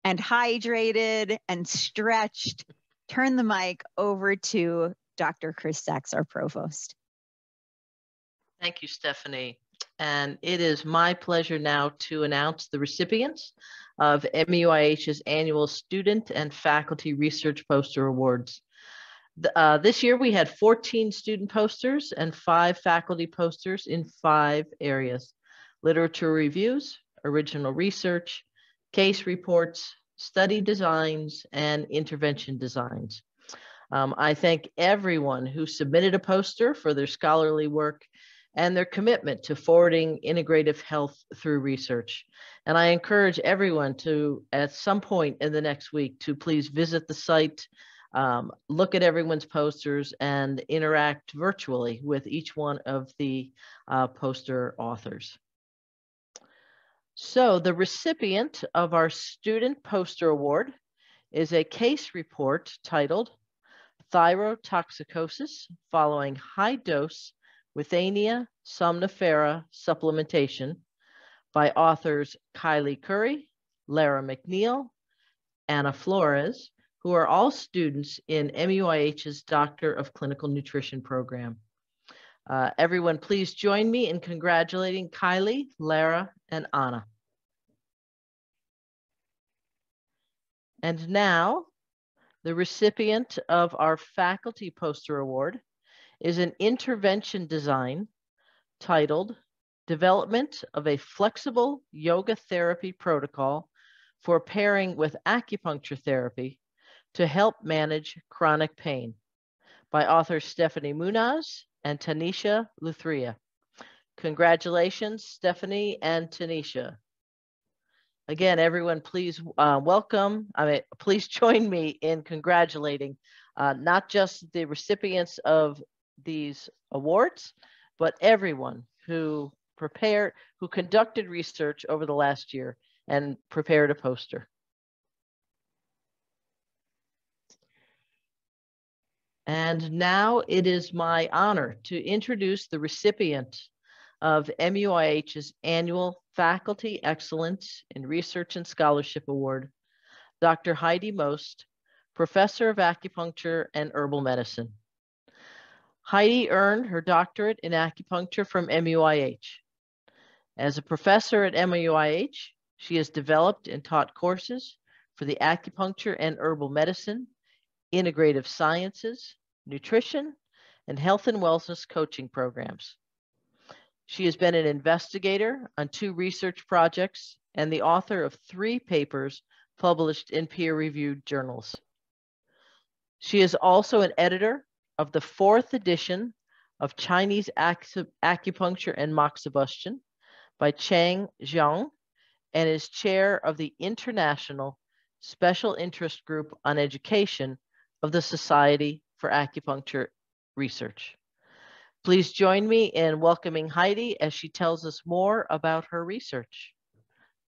B: and hydrated and stretched, turn the mic over to Dr. Chris Sax, our provost.
D: Thank you, Steffany. And it is my pleasure now to announce the recipients of MUIH's annual Student and Faculty Research Poster Awards. Uh, this year we had 14 student posters and five faculty posters in five areas literature reviews, original research, case reports, study designs, and intervention designs. Um, I thank everyone who submitted a poster for their scholarly work and their commitment to forwarding integrative health through research. And I encourage everyone to, at some point in the next week, to please visit the site, um, look at everyone's posters, and interact virtually with each one of the uh, poster authors. So the recipient of our Student Poster Award is a case report titled Thyrotoxicosis Following High Dose Withania somnifera Supplementation by authors Kylie Curry, Lara McNeil, Anna Flores, who are all students in MUIH's Doctor of Clinical Nutrition program. Uh, everyone, please join me in congratulating Kylie, Lara, and Anna. And now, the recipient of our Faculty Poster Award is an intervention design titled Development of a Flexible Yoga Therapy Protocol for Pairing with Acupuncture Therapy to Help Manage Chronic Pain by author Steffany Moonaz and Tanisha Luthria. Congratulations, Steffany and Tanisha. Again, everyone, please uh, welcome, I mean, please <laughs> join me in congratulating uh, not just the recipients of these awards, but everyone who prepared, who conducted research over the last year and prepared a poster. And now it is my honor to introduce the recipient of MUIH's annual Faculty Excellence in Research and Scholarship Award, Dr. Heidi Most, Professor of Acupuncture and Herbal Medicine. Heidi earned her doctorate in acupuncture from MUIH. As a professor at MUIH, she has developed and taught courses for the acupuncture and herbal medicine, integrative sciences, nutrition, and health and wellness coaching programs. She has been an investigator on two research projects and the author of three papers published in peer-reviewed journals. She is also an editor of the fourth edition of Chinese Acupuncture and Moxibustion by Chang Zhang and is chair of the International Special Interest Group on Education of the Society for Acupuncture Research. Please join me in welcoming Heidi as she tells us more about her research.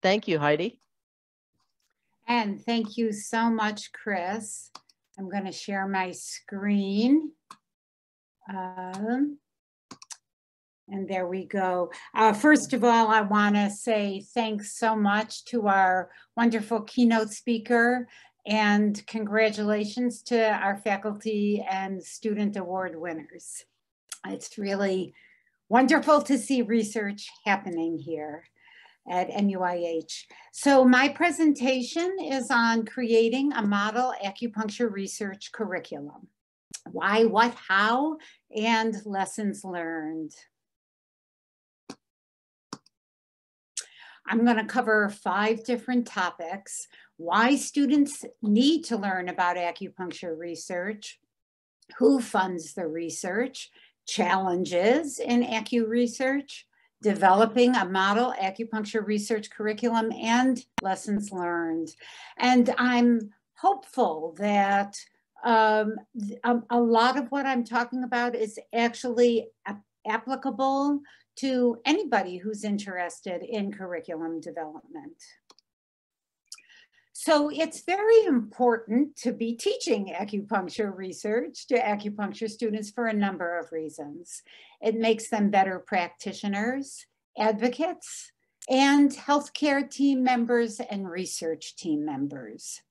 D: Thank you, Heidi.
E: And thank you so much, Chris. I'm going to share my screen. Um, and there we go. Uh, first of all, I want to say thanks so much to our wonderful keynote speaker and congratulations to our faculty and student award winners. It's really wonderful to see research happening here at MUIH. So my presentation is on creating a model acupuncture research curriculum. Why, what, how, and lessons learned. I'm going to cover five different topics. Why students need to learn about acupuncture research, who funds the research, challenges in acu research, developing a model acupuncture research curriculum and lessons learned. And I'm hopeful that um, a, a, lot of what I'm talking about is actually applicable to anybody who's interested in curriculum development. So it's very important to be teaching acupuncture research to acupuncture students for a number of reasons. It makes them better practitioners, advocates, and healthcare team members and research team members.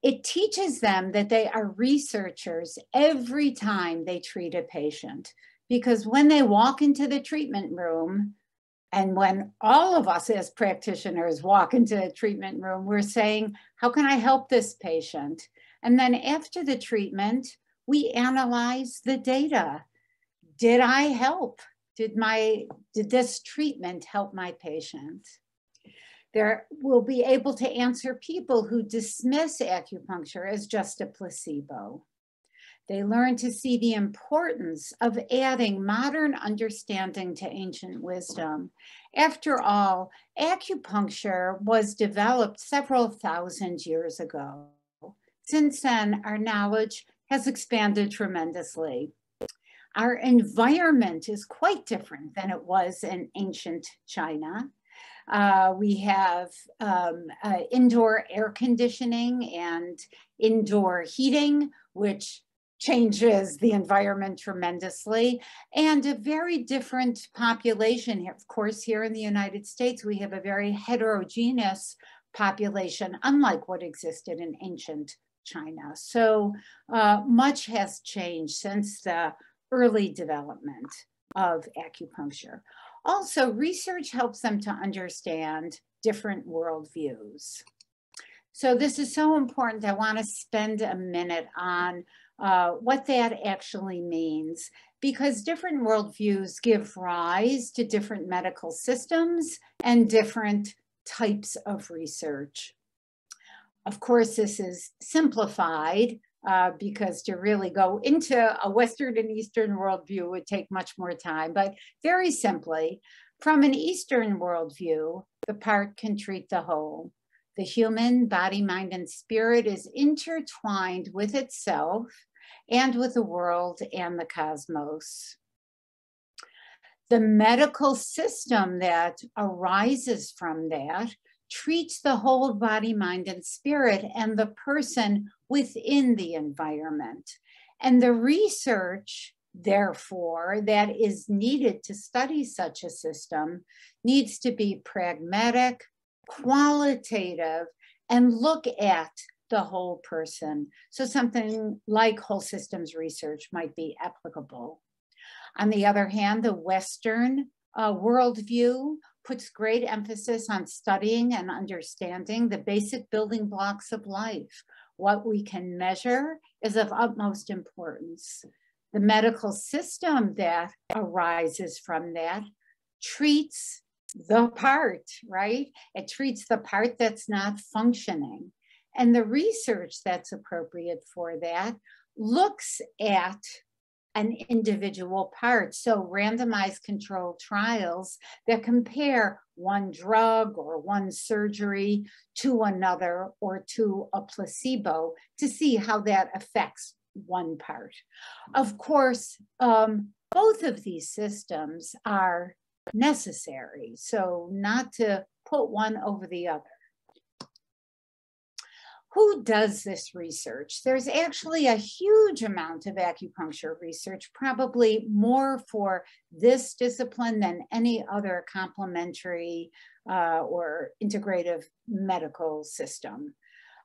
E: It teaches them that they are researchers every time they treat a patient because when they walk into the treatment room, and when all of us as practitioners walk into a treatment room, we're saying, How can I help this patient? And then after the treatment, we analyze the data. Did I help? Did my did this treatment help my patient? There will be able to answer people who dismiss acupuncture as just a placebo. They learn to see the importance of adding modern understanding to ancient wisdom. After all, acupuncture was developed several thousand years ago. Since then, our knowledge has expanded tremendously. Our environment is quite different than it was in ancient China. Uh, we have um, uh, indoor air conditioning and indoor heating, which changes the environment tremendously and a very different population. Of course, here in the United States, we have a very heterogeneous population, unlike what existed in ancient China. So uh, much has changed since the early development of acupuncture. Also, research helps them to understand different worldviews. So this is so important. I want to spend a minute on uh, what that actually means, because different worldviews give rise to different medical systems and different types of research. Of course, this is simplified uh, because to really go into a Western and Eastern worldview would take much more time. But very simply, from an Eastern worldview, the part can treat the whole. The human body, mind, and spirit is intertwined with itself and with the world and the cosmos. The medical system that arises from that treats the whole body, mind, and spirit and the person within the environment. And the research, therefore, that is needed to study such a system needs to be pragmatic, qualitative and look at the whole person. So something like whole systems research might be applicable. On the other hand, the Western uh, worldview puts great emphasis on studying and understanding the basic building blocks of life. What we can measure is of utmost importance. The medical system that arises from that treats the part, right? It treats the part that's not functioning. And the research that's appropriate for that looks at an individual part. So randomized controlled trials that compare one drug or one surgery to another or to a placebo to see how that affects one part. Of course, um, both of these systems are necessary. So not to put one over the other. who does this research? There's actually a huge amount of acupuncture research, probably more for this discipline than any other complementary uh, or integrative medical system.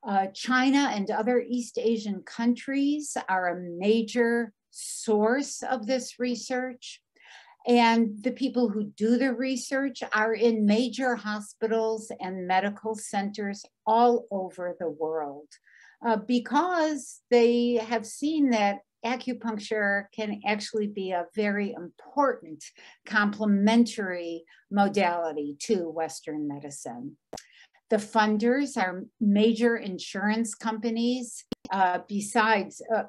E: Uh, China and other East Asian countries are a major source of this research. And the people who do the research are in major hospitals and medical centers all over the world uh, because they have seen that acupuncture can actually be a very important complementary modality to Western medicine. The funders are major insurance companies, uh, besides uh,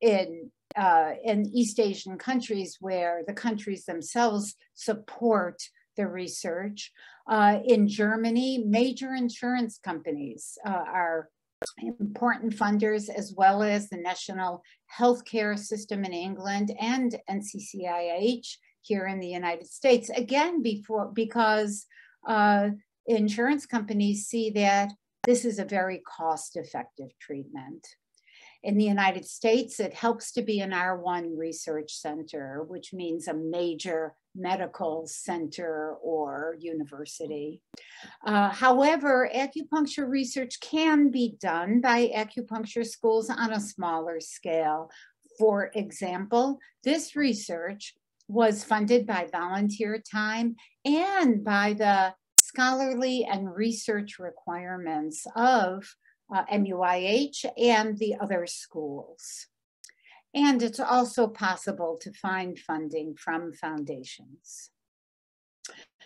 E: in uh, in East Asian countries where the countries themselves support the research. Uh, in Germany, major insurance companies uh, are important funders as well as the national healthcare system in England and NCCIH here in the United States. Again, before because uh, insurance companies see that this is a very cost-effective treatment. In the United States, it helps to be an R1 research center, which means a major medical center or university. Uh, however, acupuncture research can be done by acupuncture schools on a smaller scale. For example, this research was funded by volunteer time and by the scholarly and research requirements of uh, MUIH and the other schools. And it's also possible to find funding from foundations.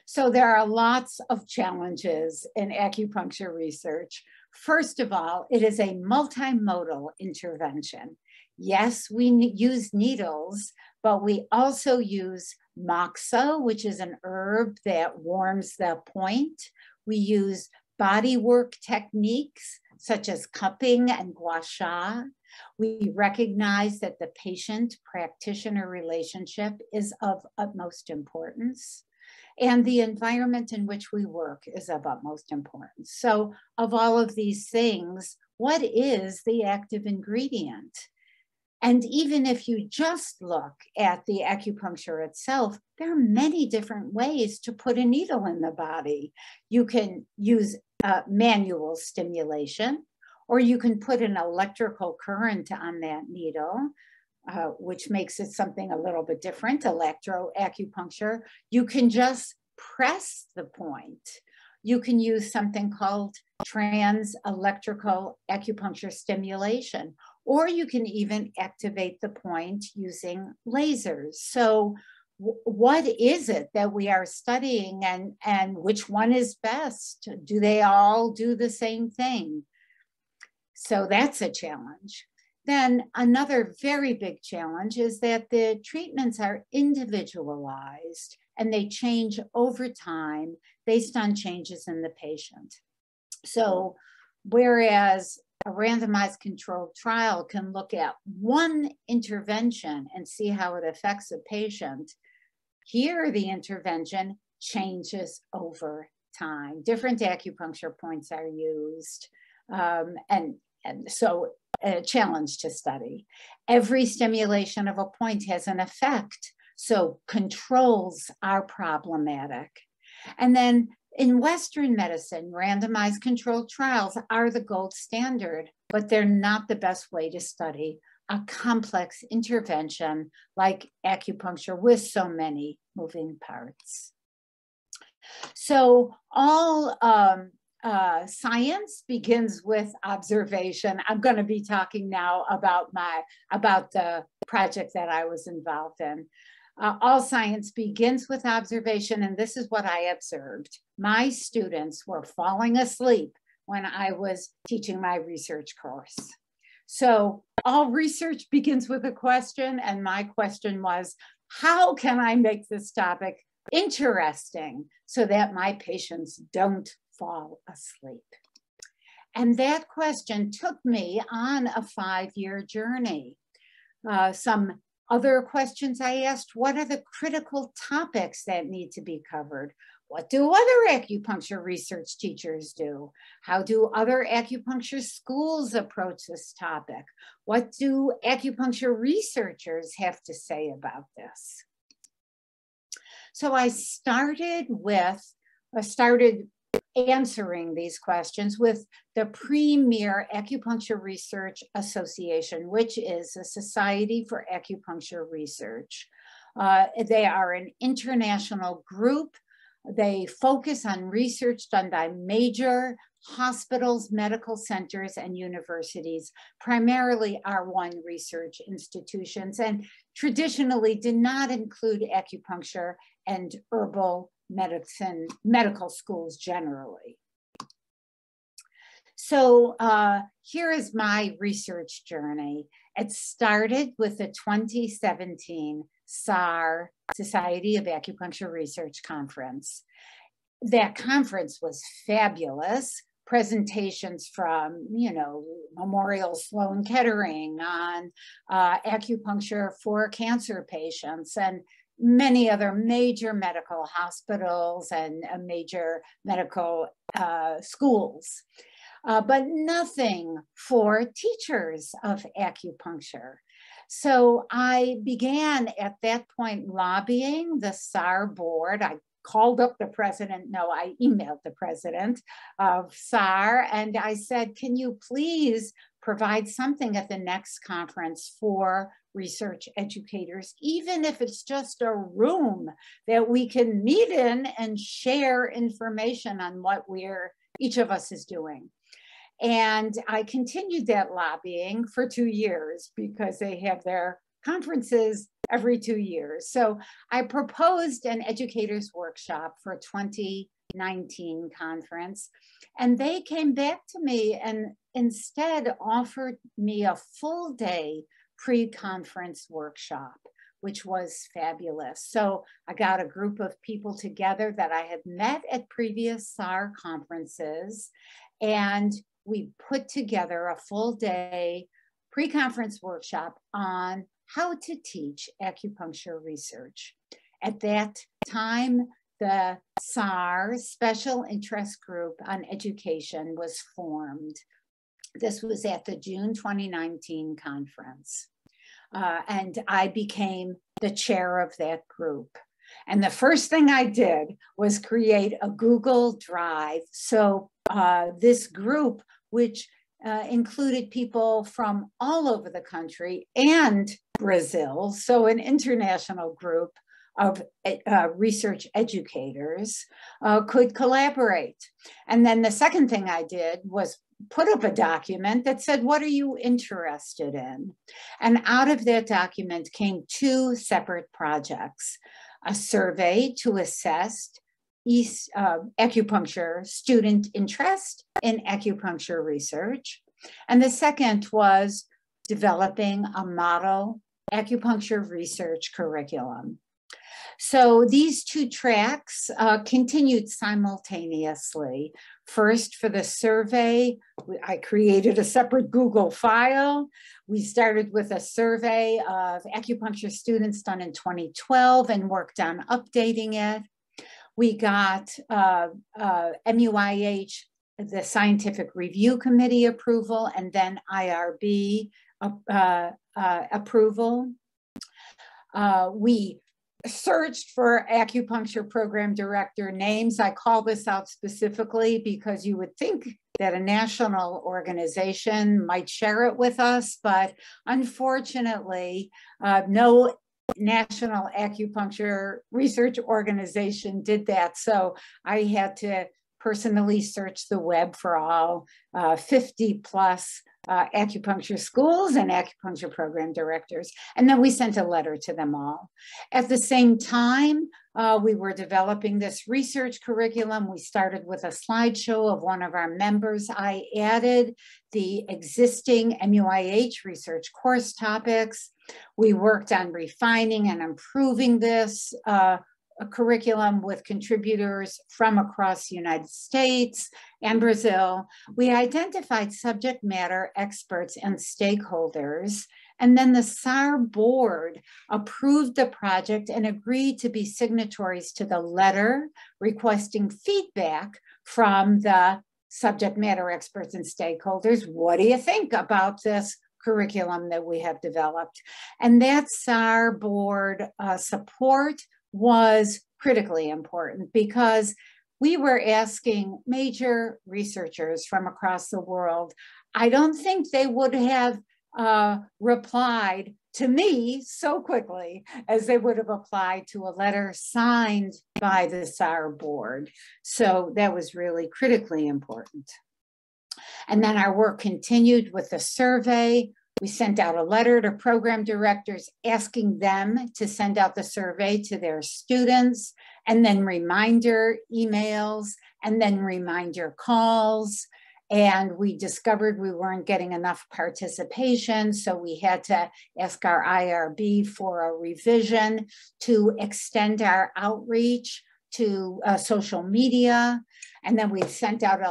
E: So there are lots of challenges in acupuncture research. First of all, it is a multimodal intervention. Yes, we use needles, but we also use moxa, which is an herb that warms the point. We use body work techniques such as cupping and gua sha. We recognize that the patient practitioner relationship is of utmost importance. And the environment in which we work is of utmost importance. So, of all of these things, what is the active ingredient? And even if you just look at the acupuncture itself, there are many different ways to put a needle in the body. You can use uh, manual stimulation, or you can put an electrical current on that needle, uh, which makes it something a little bit different, electroacupuncture. You can just press the point. You can use something called trans electrical acupuncture stimulation, or you can even activate the point using lasers. So what is it that we are studying and, and which one is best? Do they all do the same thing? So that's a challenge. Then another very big challenge is that the treatments are individualized and they change over time based on changes in the patient. So whereas a randomized controlled trial can look at one intervention and see how it affects a patient, here, the intervention changes over time. Different acupuncture points are used. Um, and, and so a challenge to study. Every stimulation of a point has an effect. So controls are problematic. And then in Western medicine, randomized controlled trials are the gold standard, but they're not the best way to study a complex intervention like acupuncture with so many moving parts. So all um, uh, science begins with observation. I'm going to be talking now about my about the project that I was involved in. Uh, all science begins with observation, and this is what I observed. My students were falling asleep when I was teaching my research course. So all research begins with a question, and my question was, how can I make this topic interesting so that my patients don't fall asleep? And that question took me on a five year journey. Uh, some other questions I asked what are the critical topics that need to be covered? What do other acupuncture research teachers do? How do other acupuncture schools approach this topic? What do acupuncture researchers have to say about this? So I started with, I started answering these questions with the premier Acupuncture Research Association, which is a society for acupuncture research. Uh, they are an international group. They focus on research done by major hospitals, medical centers, and universities, primarily R1 research institutions, and traditionally did not include acupuncture and herbal medicine, medical schools generally. So uh, here is my research journey. It started with the 2017 SAR, Society of Acupuncture Research Conference. That conference was fabulous. Presentations from, you know, Memorial Sloan Kettering on uh, acupuncture for cancer patients and many other major medical hospitals and uh, major medical uh, schools, uh, but nothing for teachers of acupuncture. So I began at that point lobbying the SAR board. I called up the president, no, I emailed the president of SAR and I said, can you please provide something at the next conference for research educators, even if it's just a room that we can meet in and share information on what we're, each of us is doing. And I continued that lobbying for two years because they have their conferences every two years. So I proposed an educators workshop for 2019 conference and they came back to me and instead offered me a full day pre-conference workshop, which was fabulous. So I got a group of people together that I had met at previous SAR conferences, and we put together a full day pre-conference workshop on how to teach acupuncture research. At that time, the SAR Special Interest Group on Education was formed. This was at the June 2019 conference. Uh, and I became the chair of that group. And the first thing I did was create a Google Drive. So uh, this group, which uh, included people from all over the country and Brazil, so an international group of uh, research educators, uh, could collaborate. And then the second thing I did was put up a document that said, What are you interested in? And out of that document came two separate projects a survey to assess East, uh, acupuncture student interest in acupuncture research. And the second was developing a model acupuncture research curriculum. So these two tracks uh, continued simultaneously. First, for the survey, I created a separate Google file. We started with a survey of acupuncture students done in 2012 and worked on updating it. We got uh, uh, MUIH, the Scientific Review Committee approval, and then IRB uh, uh, approval. Uh, we searched for acupuncture program director names. I call this out specifically because you would think that a national organization might share it with us, but unfortunately, uh, no national acupuncture research organization did that. So I had to personally search the web for all uh, 50 plus uh, acupuncture schools and acupuncture program directors. And then we sent a letter to them all. At the same time, uh, we were developing this research curriculum. We started with a slideshow of one of our members. I added the existing MUIH research course topics. We worked on refining and improving this uh, curriculum with contributors from across the United States and Brazil. We identified subject matter experts and stakeholders And then the SAR board approved the project and agreed to be signatories to the letter requesting feedback from the subject matter experts and stakeholders. What do you think about this curriculum that we have developed? And that SAR board uh, support was critically important because we were asking major researchers from across the world. I don't think they would have uh, replied to me so quickly as they would have applied to a letter signed by the SAR board. So that was really critically important. And then our work continued with the survey. We sent out a letter to program directors asking them to send out the survey to their students, and then reminder emails, and then reminder calls and we discovered we weren't getting enough participation. So we had to ask our IRB for a revision to extend our outreach to uh, social media. And then we sent out a,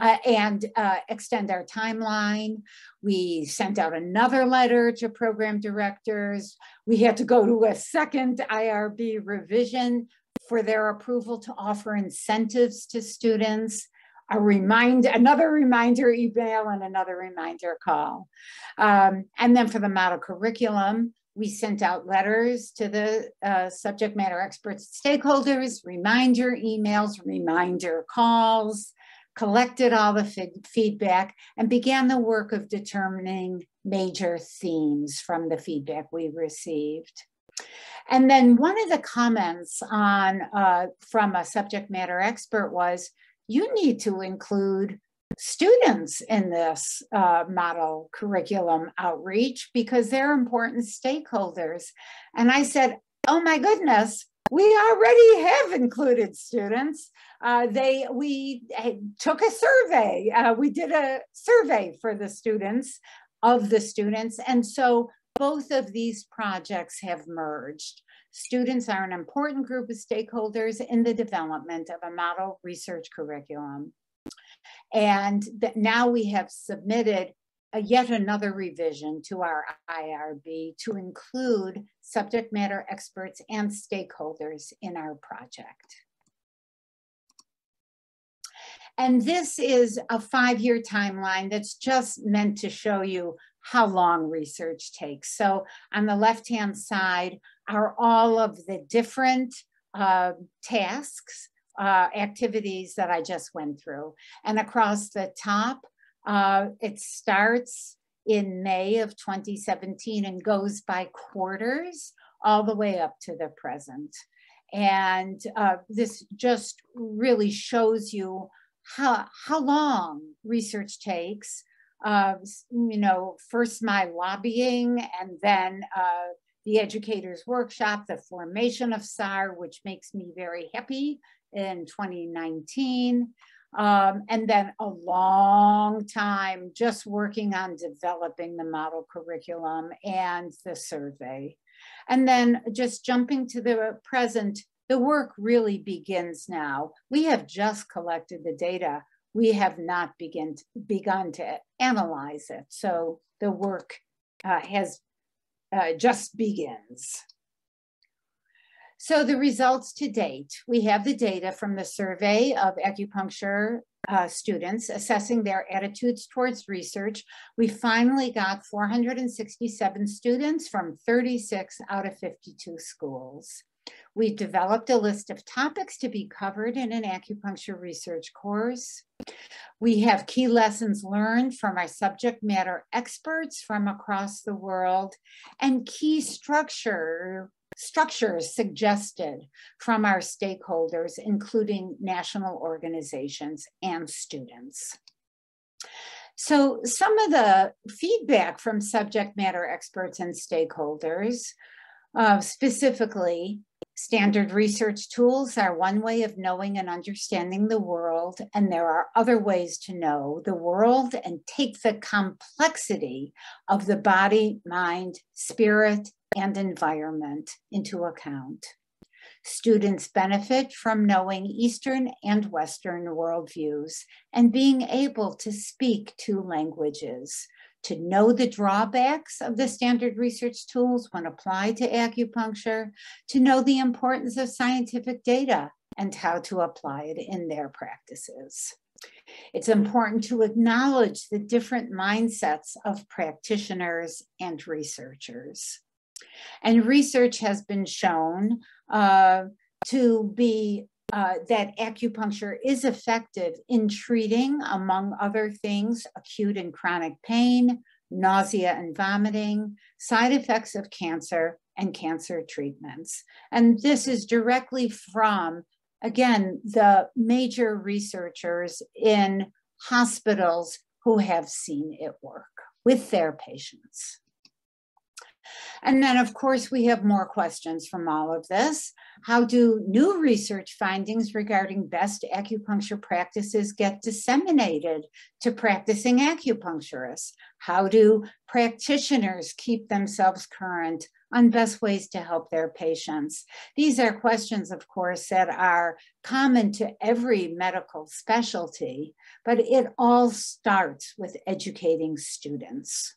E: uh, and uh, extend our timeline. We sent out another letter to program directors. We had to go to a second IRB revision for their approval to offer incentives to students a remind, another reminder email and another reminder call. Um, and then for the model curriculum, we sent out letters to the uh, subject matter experts, stakeholders, reminder emails, reminder calls, collected all the feedback, and began the work of determining major themes from the feedback we received. And then one of the comments on uh, from a subject matter expert was, you need to include students in this uh, model curriculum outreach because they're important stakeholders. And I said, oh my goodness, we already have included students. Uh, they we took a survey. Uh, we did a survey for the students of the students, and so both of these projects have merged. Students are an important group of stakeholders in the development of a model research curriculum. And that now we have submitted yet another revision to our IRB to include subject matter experts and stakeholders in our project. And this is a five-year timeline that's just meant to show you how long research takes. So on the left-hand side are all of the different uh, tasks, uh, activities that I just went through. And across the top, uh, it starts in May of 2017 and goes by quarters all the way up to the present. And uh, this just really shows you how, how long research takes. Uh, you know, first my lobbying and then uh, the educators workshop, the formation of SAR, which makes me very happy in 2019. Um, and then a long time just working on developing the model curriculum and the survey. And then just jumping to the present, the work really begins now. We have just collected the data. We have not begin to, begun to analyze it. So the work uh, has uh, just begins. So the results to date, we have the data from the survey of acupuncture uh, students assessing their attitudes towards research. We finally got 467 students from 36 out of 52 schools. We developed a list of topics to be covered in an acupuncture research course. We have key lessons learned from our subject matter experts from across the world and key structure structures suggested from our stakeholders, including national organizations and students. So some of the feedback from subject matter experts and stakeholders, uh, specifically Standard research tools are one way of knowing and understanding the world, and there are other ways to know the world and take the complexity of the body, mind, spirit, and environment into account. Students benefit from knowing Eastern and Western worldviews and being able to speak two languages to know the drawbacks of the standard research tools when applied to acupuncture, to know the importance of scientific data and how to apply it in their practices. It's important to acknowledge the different mindsets of practitioners and researchers. And research has been shown uh, to be uh, that acupuncture is effective in treating, among other things, acute and chronic pain, nausea and vomiting, side effects of cancer, and cancer treatments. And this is directly from, again, the major researchers in hospitals who have seen it work with their patients. And then, of course, we have more questions from all of this. How do new research findings regarding best acupuncture practices get disseminated to practicing acupuncturists? How do practitioners keep themselves current on best ways to help their patients? These are questions, of course, that are common to every medical specialty, but it all starts with educating students.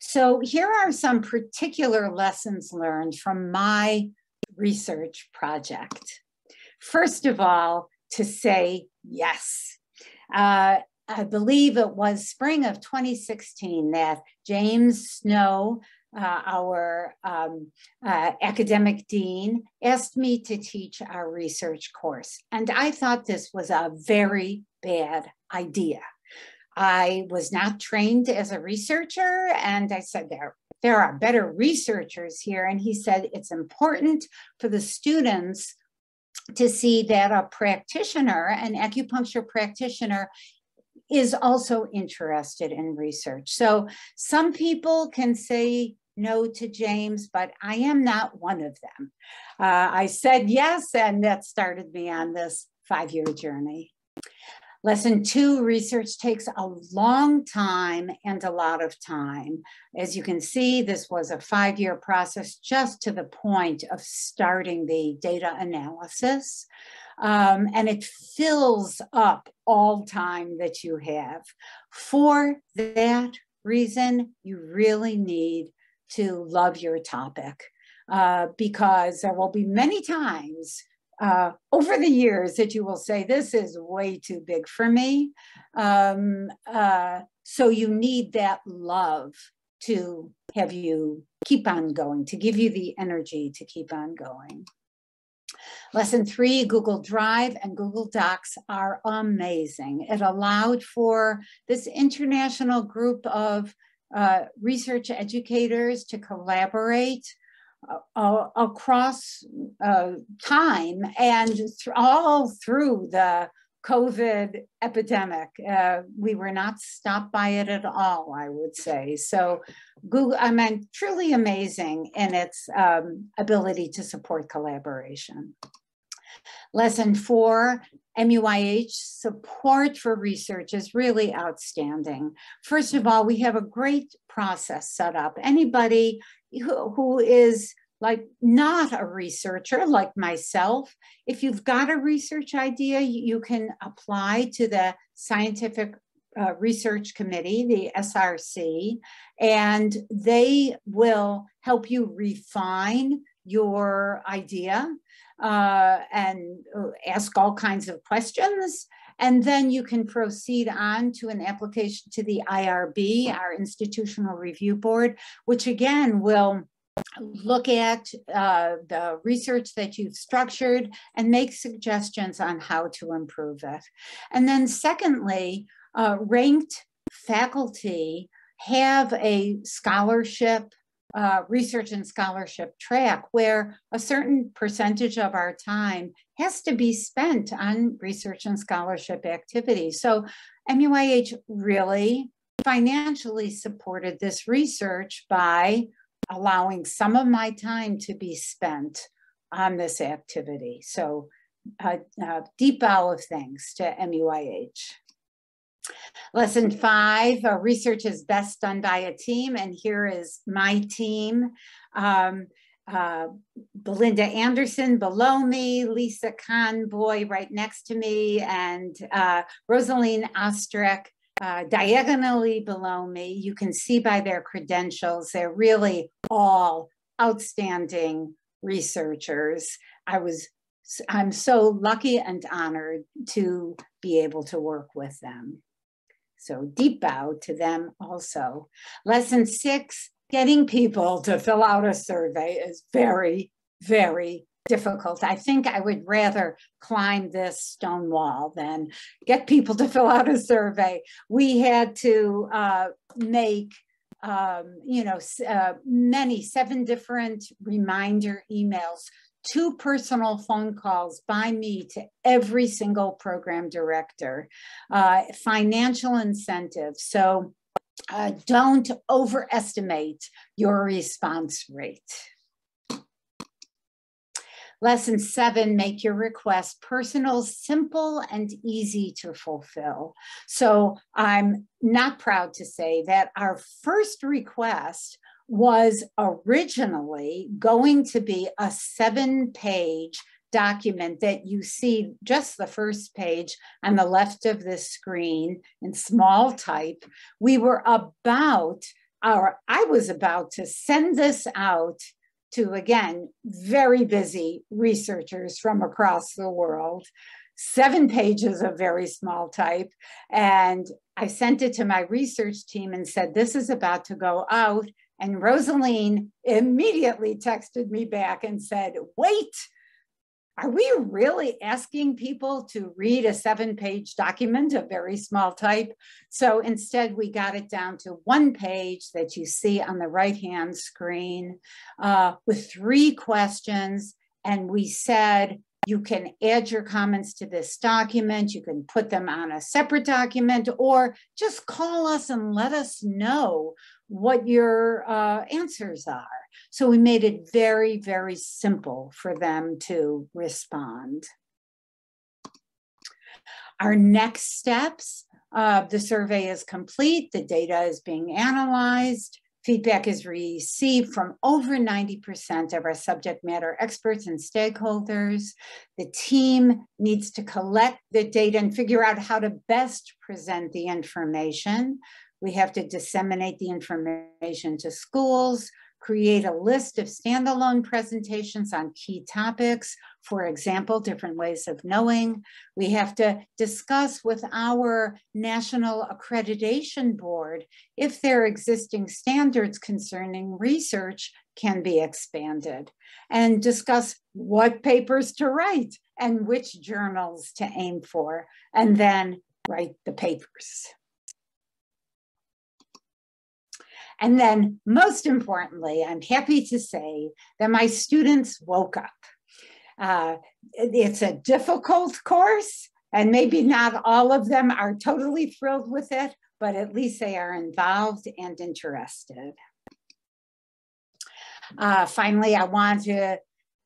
E: So here are some particular lessons learned from my research project. First of all, to say yes. Uh, I believe it was spring of 2016 that James Snow, uh, our um, uh, academic dean, asked me to teach our research course. And I thought this was a very bad idea. I was not trained as a researcher, and I said, there, there are better researchers here. And he said, it's important for the students to see that a practitioner, an acupuncture practitioner, is also interested in research. So some people can say no to James, but I am not one of them. Uh, I said yes, and that started me on this five year journey. Lesson two, research takes a long time and a lot of time. As you can see, this was a five-year process just to the point of starting the data analysis. Um, and it fills up all time that you have. For that reason, you really need to love your topic uh, because there will be many times uh, over the years that you will say, this is way too big for me. Um, uh, so you need that love to have you keep on going, to give you the energy to keep on going. Lesson three, Google Drive and Google Docs are amazing. It allowed for this international group of uh, research educators to collaborate uh, across uh, time and th all through the COVID epidemic. Uh, we were not stopped by it at all, I would say. So Google, I mean, truly amazing in its um, ability to support collaboration. Lesson four, MUIH support for research is really outstanding. First of all, we have a great process set up. Anybody who, who is like not a researcher like myself, if you've got a research idea, you can apply to the Scientific uh, Research Committee, the SRC, and they will help you refine your idea uh, and uh, ask all kinds of questions. And then you can proceed on to an application to the IRB, our Institutional Review Board, which again will look at uh, the research that you've structured and make suggestions on how to improve it. And then secondly, uh, ranked faculty have a scholarship, uh, research and scholarship track where a certain percentage of our time has to be spent on research and scholarship activities. So MUIH really financially supported this research by allowing some of my time to be spent on this activity. So uh, uh, deep bow of thanks to MUIH. Lesson five, uh, research is best done by a team. And here is my team. Um, uh, Belinda Anderson below me, Lisa Conboy right next to me, and uh, Rosaline Ostrek uh, diagonally below me, you can see by their credentials, they're really all outstanding researchers. I was, I'm so lucky and honored to be able to work with them. So deep bow to them also. Lesson six, getting people to fill out a survey is very, very difficult. I think I would rather climb this stone wall than get people to fill out a survey. We had to uh, make, um, you know, uh, many, seven different reminder emails, two personal phone calls by me to every single program director, uh, financial incentives. So uh, don't overestimate your response rate. Lesson seven, make your request personal, simple, and easy to fulfill. So I'm not proud to say that our first request was originally going to be a seven page document that you see just the first page on the left of the screen in small type. We were about, or I was about to send this out to, again, very busy researchers from across the world, seven pages of very small type. And I sent it to my research team and said, This is about to go out. And Rosaline immediately texted me back and said, Wait, are we really asking people to read a seven page document of very small type? So instead, we got it down to one page that you see on the right hand screen uh, with three questions. And we said, you can add your comments to this document. You can put them on a separate document or just call us and let us know what your uh, answers are. So we made it very, very simple for them to respond. Our next steps, uh, the survey is complete, the data is being analyzed, feedback is received from over 90% of our subject matter experts and stakeholders. The team needs to collect the data and figure out how to best present the information. We have to disseminate the information to schools, create a list of standalone presentations on key topics, for example, different ways of knowing. We have to discuss with our National Accreditation Board if their existing standards concerning research can be expanded and discuss what papers to write and which journals to aim for, and then write the papers. And then, most importantly, I'm happy to say that my students woke up. Uh, it's a difficult course, and maybe not all of them are totally thrilled with it, but at least they are involved and interested. Uh, finally, I want to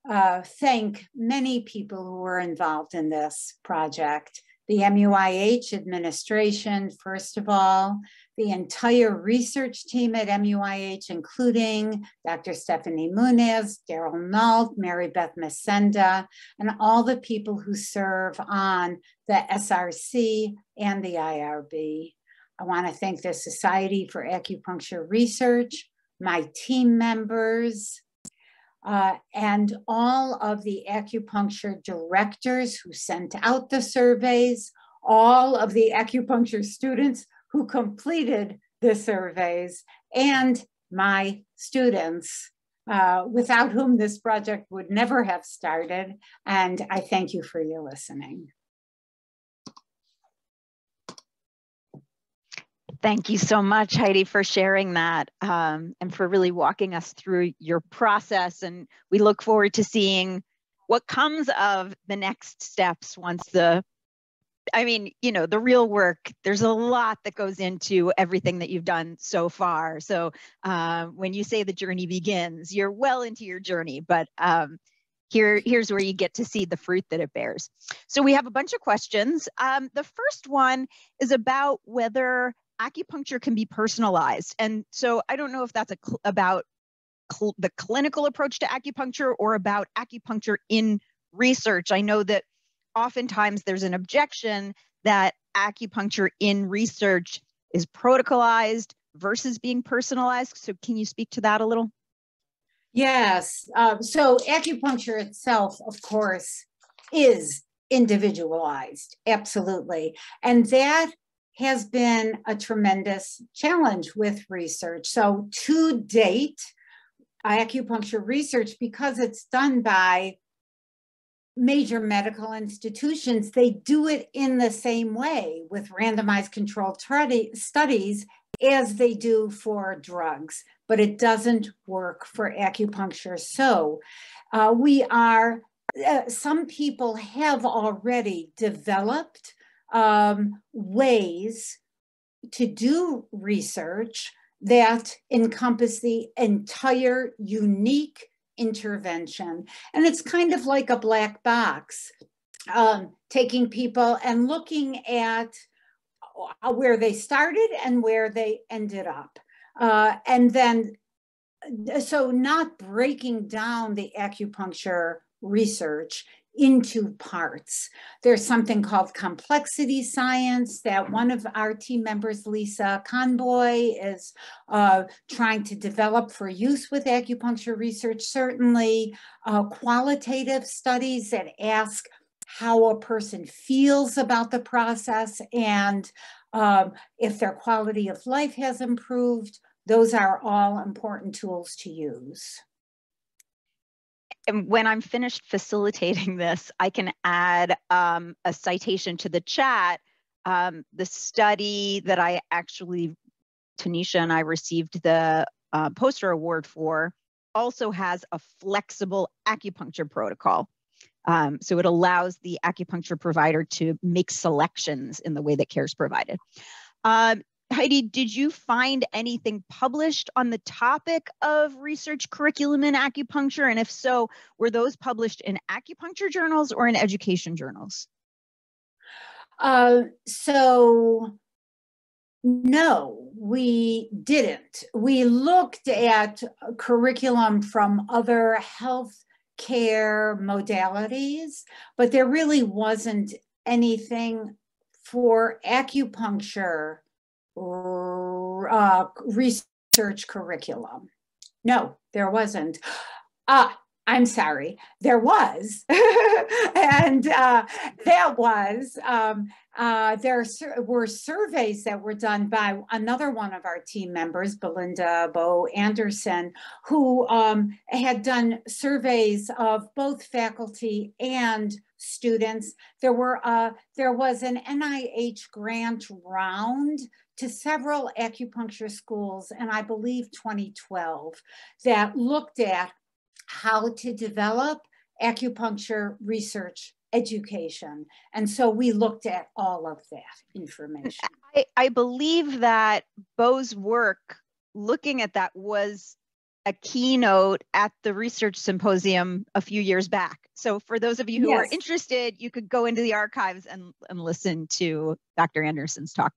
E: uh, thank many people who were involved in this project. The MUIH administration, first of all, the entire research team at MUIH, including Dr. Steffany Moonaz, Daryl Nault, Mary Beth Masenda, and all the people who serve on the SRC and the IRB. I want to thank the Society for Acupuncture Research, my team members, uh, and all of the acupuncture directors who sent out the surveys, all of the acupuncture students who completed the surveys and my students uh, without whom this project would never have started. And I thank you for your listening.
B: Thank you so much, Heidi, for sharing that um, and for really walking us through your process. And we look forward to seeing what comes of the next steps once the I mean, you know, the real work, there's a lot that goes into everything that you've done so far. So uh, when you say the journey begins, you're well into your journey, but um, here, here's where you get to see the fruit that it bears. So we have a bunch of questions. Um, the first one is about whether acupuncture can be personalized. And so I don't know if that's cl about cl the clinical approach to acupuncture or about acupuncture in research. I know that oftentimes there's an objection that acupuncture in research is protocolized versus being personalized. So can you speak to that a little?
E: Yes. Um, so acupuncture itself, of course, is individualized. Absolutely. And that has been a tremendous challenge with research. So to date, acupuncture research, because it's done by major medical institutions, they do it in the same way with randomized controlled studies as they do for drugs, but it doesn't work for acupuncture. So uh, we are, uh, some people have already developed um, ways to do research that encompass the entire unique intervention. And it's kind of like a black box, um, taking people and looking at uh, where they started and where they ended up. Uh, and then, so not breaking down the acupuncture research into parts. There's something called complexity science that one of our team members, Lisa Conboy, is uh, trying to develop for use with acupuncture research. Certainly, uh, qualitative studies that ask how a person feels about the process and um, if their quality of life has improved. Those are all important tools to use
B: when I'm finished facilitating <laughs> this, I can add um, a citation to the chat. Um, the study that I actually, Tanisha and I received the uh, poster award for also has a flexible acupuncture protocol. Um, so it allows the acupuncture provider to make selections in the way that care is provided. Um, Heidi, did you find anything published on the topic of research curriculum in acupuncture? And if so, were those published in acupuncture journals or in education journals?
E: Uh, so, no, we didn't. We looked at curriculum from other health care modalities, but there really wasn't anything for acupuncture uh, research curriculum. No, there wasn't. Uh, I'm sorry, there was. <laughs> and uh, that was, um, uh, there were surveys that were done by another one of our team members, Belinda Bo Anderson, who um, had done surveys of both faculty and students. There were uh, there was an NIH grant round to several acupuncture schools, and I believe 2012, that looked at how to develop acupuncture research education. And so we looked at all of that information. <laughs>
B: I, I believe that Bo's work looking at that was a keynote at the research symposium a few years back. So for those of you who yes. are interested, you could go into the archives and, and listen to Dr. Anderson's talk.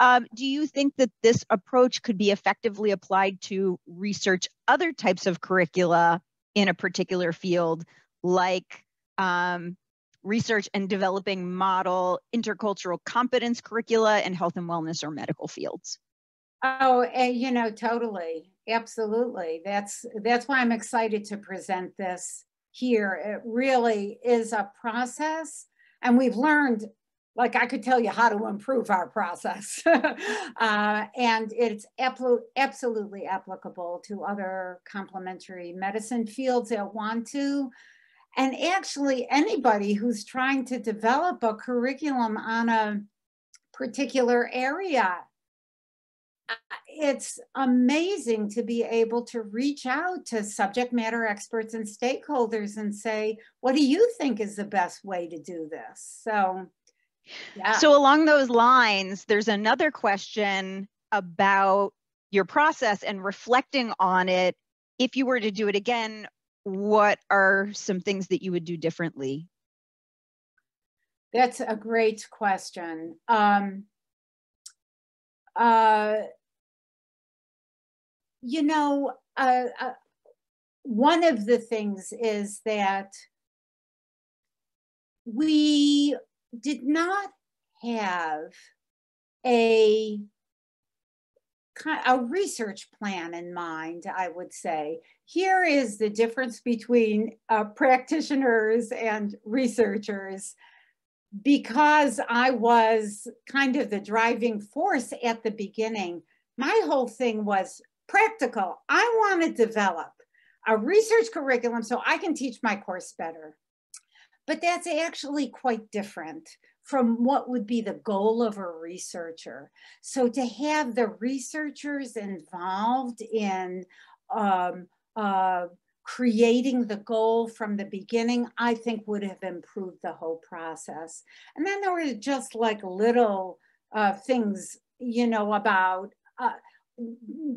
B: Um, do you think that this approach could be effectively applied to research other types of curricula in a particular field, like um, research and developing model intercultural competence curricula in health and wellness or medical fields?
E: Oh, uh, you know, totally, absolutely. That's that's why I'm excited to present this here. It really is a process, and we've learned like I could tell you how to improve our process. <laughs> uh, and it's absolutely applicable to other complementary medicine fields that want to. And actually, anybody who's trying to develop a curriculum on a particular area, uh, it's amazing to be able to reach out to subject matter experts and stakeholders and say, what do you think is the best way to do this? So,
B: yeah. So along those lines, there's another question about your process and reflecting on it. If you were to do it again, what are some things that you would do differently?
E: That's a great question. Um, uh, you know, uh, uh, one of the things is that we did not have a a research plan in mind, I would say. Here is the difference between uh, practitioners and researchers. Because I was kind of the driving force at the beginning, my whole thing was practical. I want to develop a research curriculum so I can teach my course better. But that's actually quite different from what would be the goal of a researcher. So to have the researchers involved in um, uh, creating the goal from the beginning, I think would have improved the whole process. And then there were just like little uh, things, you know, about uh,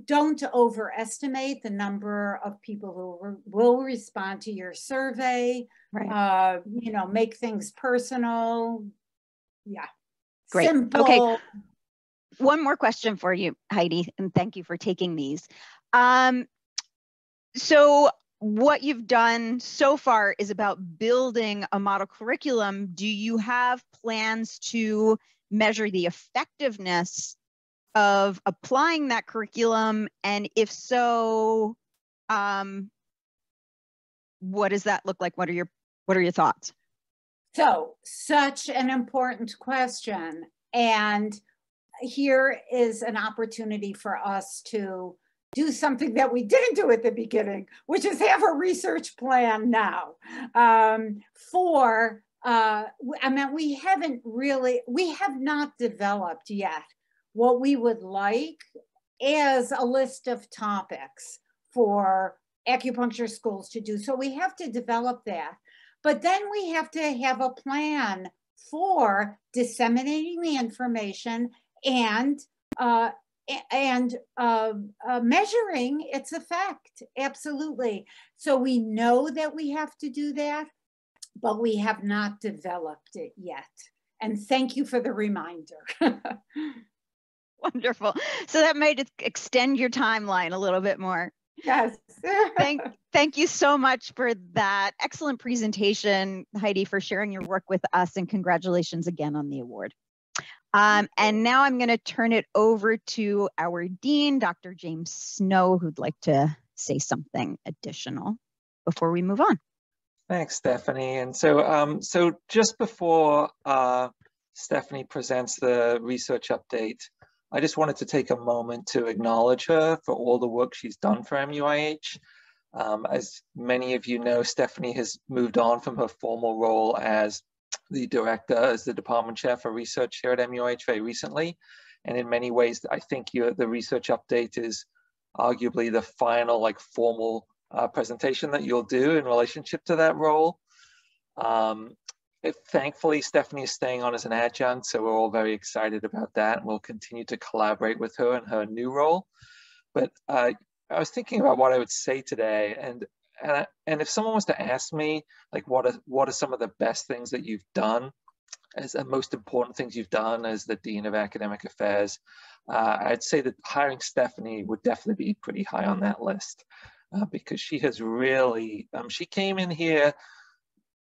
E: don't overestimate the number of people who re will respond to your survey. Right. Uh, you know, make things personal. Yeah.
B: Great. Simple. Okay. One more question for you, Heidi, and thank you for taking these. Um, so what you've done so far is about building a model curriculum. Do you have plans to measure the effectiveness of applying that curriculum? And if so, um, what does that look like? What are your what are your thoughts?
E: So, such an important question. And here is an opportunity for us to do something that we didn't do at the beginning, which is have a research plan now um, for, uh, I mean, we haven't really, we have not developed yet what we would like as a list of topics for acupuncture schools to do. So we have to develop that. But then we have to have a plan for disseminating the information and uh, and uh, uh, measuring its effect. Absolutely. So we know that we have to do that, but we have not developed it yet. And thank you for the reminder. <laughs>
B: Wonderful. So that might extend your timeline a little bit more.
E: Yes. <laughs>
B: thank, thank you so much for that excellent presentation, Heidi, for sharing your work with us, and congratulations again on the award. Um, and now I'm going to turn it over to our dean, Dr. James Snow, who'd like to say something additional before we move on.
F: Thanks, Steffany. And so, um, so just before uh, Steffany presents the research update, I just wanted to take a moment to acknowledge her for all the work she's done for MUIH. Um, as many of you know, Steffany has moved on from her formal role as the director, as the department chair for research here at MUIH very recently. And in many ways, I think the research update is arguably the final like formal uh, presentation that you'll do in relationship to that role. Um, thankfully, Steffany is staying on as an adjunct, so we're all very excited about that. And we'll continue to collaborate with her in her new role. But uh, I was thinking about what I would say today, and and, I, and if someone was to ask me, like, what are what are some of the best things that you've done, as the most important things you've done as the dean of academic affairs, uh, I'd say that hiring Steffany would definitely be pretty high on that list, uh, because she has really um, she came in here.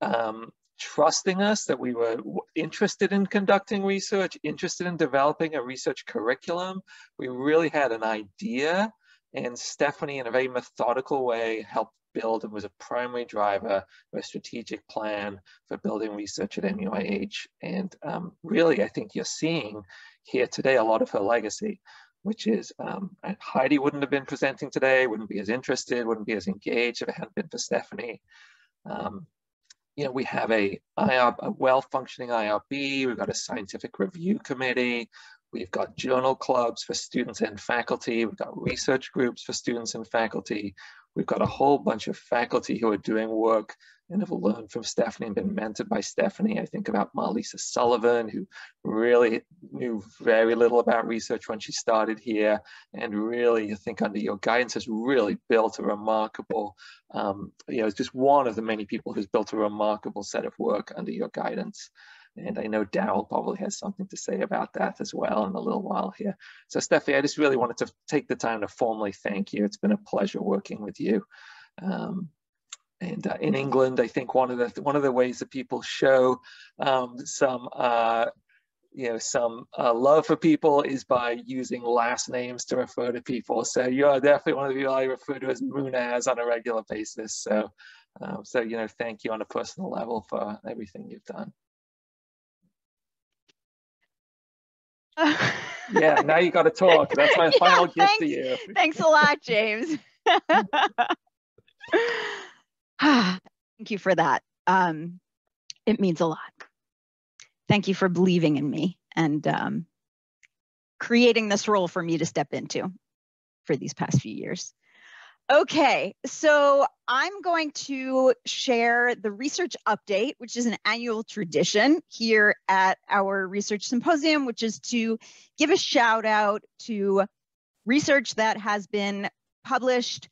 F: Um, trusting us that we were interested in conducting research, interested in developing a research curriculum. We really had an idea and Steffany in a very methodical way helped build and was a primary driver of a strategic plan for building research at MUIH. And um, really, I think you're seeing here today a lot of her legacy, which is um, Heidi wouldn't have been presenting today, wouldn't be as interested, wouldn't be as engaged if it hadn't been for Steffany. Um, you know, we have a, IRB, a well-functioning IRB, we've got a scientific review committee, we've got journal clubs for students and faculty, we've got research groups for students and faculty, we've got a whole bunch of faculty who are doing work and have learned from Steffany and been mentored by Steffany. I think about Marlysa Sullivan, who really knew very little about research when she started here, and really, I think under your guidance has really built a remarkable, um, you know, it's just one of the many people who's built a remarkable set of work under your guidance. And I know Daryl probably has something to say about that as well in a little while here. So Steffany, I just really wanted to take the time to formally thank you. It's been a pleasure working with you. Um, and uh, in England, I think one of the one of the ways that people show um, some uh, you know, some uh, love for people is by using last names to refer to people. So you are definitely one of the people I refer to as Moonaz on a regular basis. So, um, so you know, thank you on a personal level for everything you've done. Yeah, now you got to talk. That's my <laughs> final yeah, gift to you.
B: Thanks a lot, James. <sighs> Thank you for that. Um, it means a lot. Thank you for believing in me and um, creating this role for me to step into for these past few years. Okay, so I'm going to share the research update, which is an annual tradition here at our research symposium, which is to give a shout out to research that has been published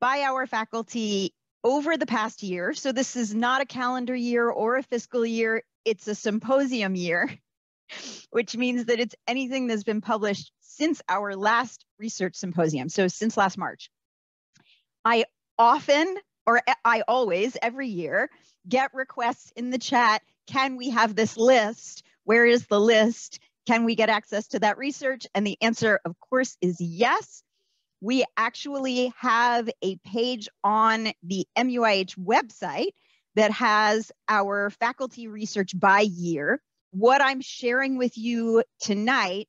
B: by our faculty over the past year. So this is not a calendar year or a fiscal year, it's a symposium year, <laughs> which means that it's anything that's been published since our last research symposium, so since last March. I often, or I always, every year, get requests in the chat can we have this list? Where is the list? Can we get access to that research? And the answer, of course, is yes. We actually have a page on the MUIH website that has our faculty research by year. What I'm sharing with you tonight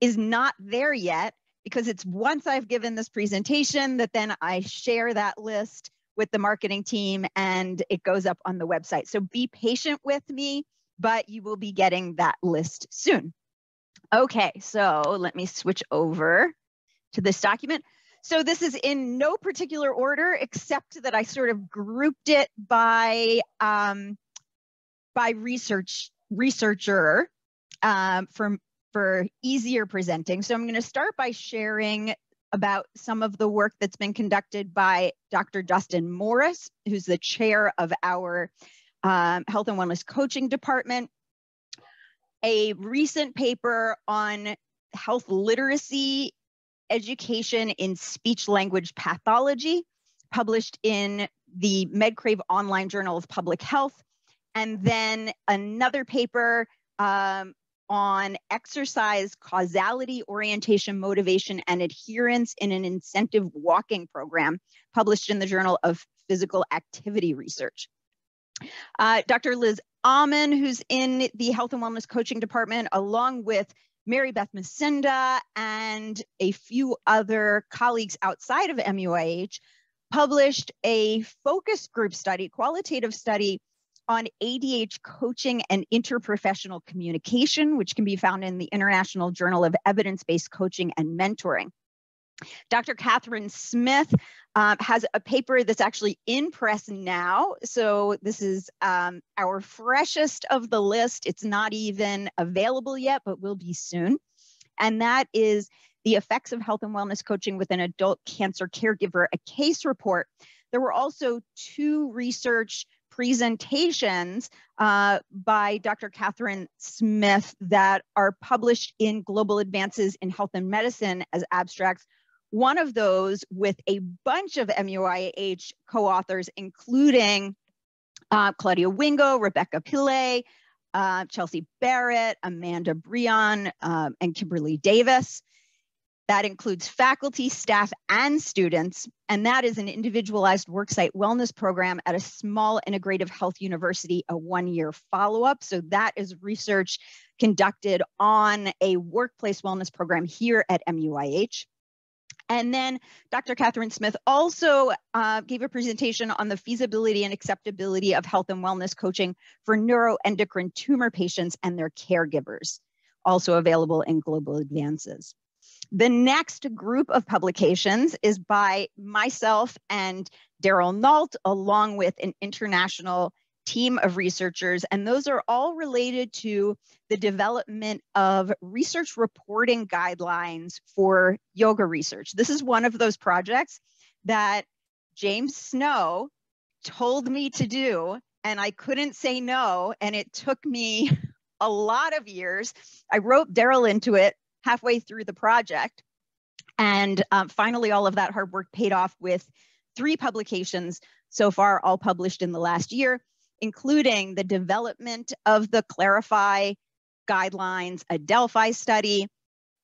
B: is not there yet because it's once I've given this presentation that then I share that list with the marketing team and it goes up on the website. So be patient with me, but you will be getting that list soon. Okay, so let me switch over to this document. So this is in no particular order, except that I sort of grouped it by um, by research researcher um, from for easier presenting. So I'm going to start by sharing about some of the work that's been conducted by Dr. Dustin Morris, who's the chair of our um, Health and Wellness Coaching Department. A recent paper on health literacy education in speech language pathology, published in the MedCrave Online Journal of Public Health. And then another paper um, on exercise causality, orientation, motivation, and adherence in an incentive walking program published in the Journal of Physical Activity Research. Uh, Dr. Liz Amann, who's in the Health and Wellness Coaching Department, along with Mary Beth Macinda and a few other colleagues outside of MUIH, published a focus group study, qualitative study on ADH coaching and interprofessional communication, which can be found in the International Journal of Evidence Based Coaching and Mentoring. Dr. Catherine Smith um, has a paper that's actually in press now. So this is um, our freshest of the list. It's not even available yet, but will be soon. And that is the effects of health and wellness coaching with an adult cancer caregiver, a case report. There were also two research presentations uh, by Dr. Catherine Smith that are published in Global Advances in Health and Medicine as abstracts. One of those with a bunch of MUIH co-authors, including uh, Claudia Wingo, Rebecca Pillay, uh, Chelsea Barrett, Amanda Breon, um, and Kimberly Davis. That includes faculty, staff, and students. And that is an individualized worksite wellness program at a small integrative health university, a one year follow up. So that is research conducted on a workplace wellness program here at MUIH. And then Dr. Catherine Smith also uh, gave a presentation on the feasibility and acceptability of health and wellness coaching for neuroendocrine tumor patients and their caregivers, also available in Global Advances. The next group of publications is by myself and Daryl Nault, along with an international team of researchers, and those are all related to the development of research reporting guidelines for yoga research. This is one of those projects that James Snow told me to do, and I couldn't say no, and it took me <laughs> a lot of years. I wrote Daryl into it halfway through the project. And um, finally, all of that hard work paid off with three publications so far, all published in the last year, including the development of the Clarify guidelines, a Delphi study,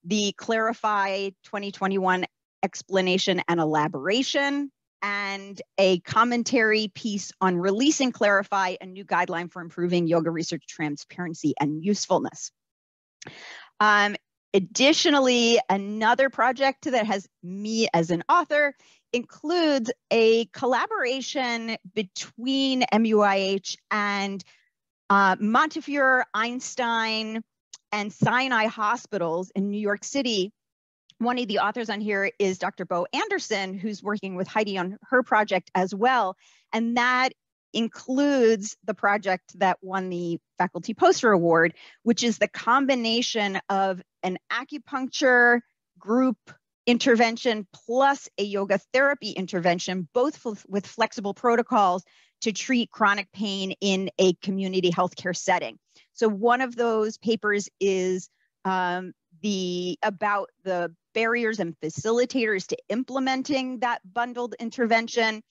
B: the Clarify 2021 explanation and elaboration, and a commentary piece on releasing Clarify, a new guideline for improving yoga research transparency and usefulness. Um, additionally, another project that has me as an author includes a collaboration between MUIH and uh, Montefiore, Einstein, and Sinai hospitals in New York City one of the authors on here is Dr. Bo Anderson, who's working with Heidi on her project as well. And that includes the project that won the Faculty Poster Award, which is the combination of an acupuncture group intervention plus a yoga therapy intervention, both with flexible protocols to treat chronic pain in a community healthcare setting. So one of those papers is um, the about the barriers and facilitators to implementing that bundled intervention.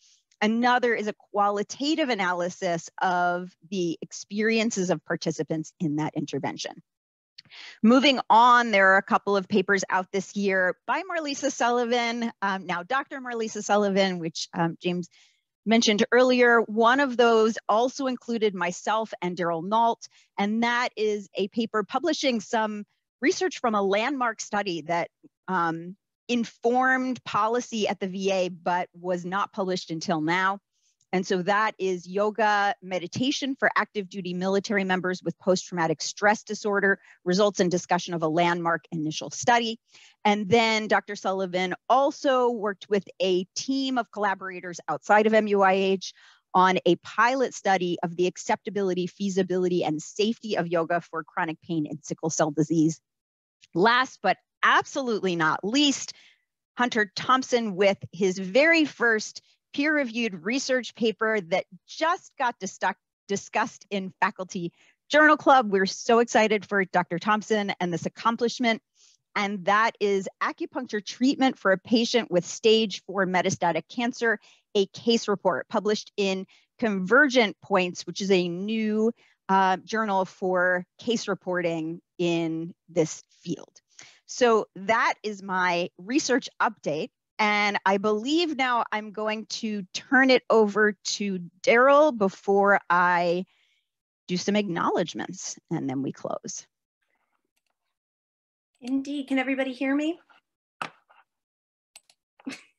B: Another is a qualitative analysis of the experiences of participants in that intervention. Moving on, there are a couple of papers out this year by Marlysa Sullivan, um, now Dr. Marlysa Sullivan, which um, James mentioned earlier. One of those also included myself and Daryl Nault, and that is a paper publishing some research from a landmark study that um, informed policy at the VA, but was not published until now. And so that is yoga meditation for active duty military members with post traumatic stress disorder, results in discussion of a landmark initial study. And then Dr. Sullivan also worked with a team of collaborators outside of MUIH on a pilot study of the acceptability, feasibility, and safety of yoga for chronic pain and sickle cell disease. Last but absolutely not least, Hunter Thompson with his very first peer reviewed research paper that just got discussed in Faculty Journal Club. We're so excited for Dr. Thompson and this accomplishment. And that is acupuncture treatment for a patient with stage four metastatic cancer, a case report published in Convergent Points, which is a new uh, journal for case reporting in this field. So that is my research update. And I believe now I'm going to turn it over to Daryl before I do some acknowledgements and then we close.
G: Indeed. Can everybody hear me?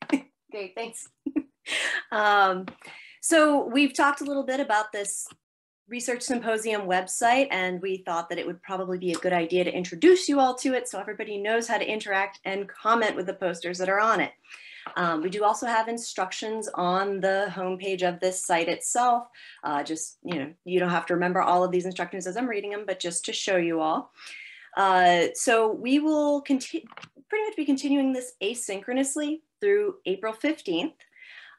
G: <laughs> Great, thanks. <laughs> um, so we've talked a little bit about this Research Symposium website, and we thought that it would probably be a good idea to introduce you all to it so everybody knows how to interact and comment with the posters that are on it. Um, we do also have instructions on the homepage of this site itself. Uh, just, you know, you don't have to remember all of these instructions as I'm reading them, but just to show you all. Uh, so we will continue, pretty much be continuing this asynchronously through April 15th.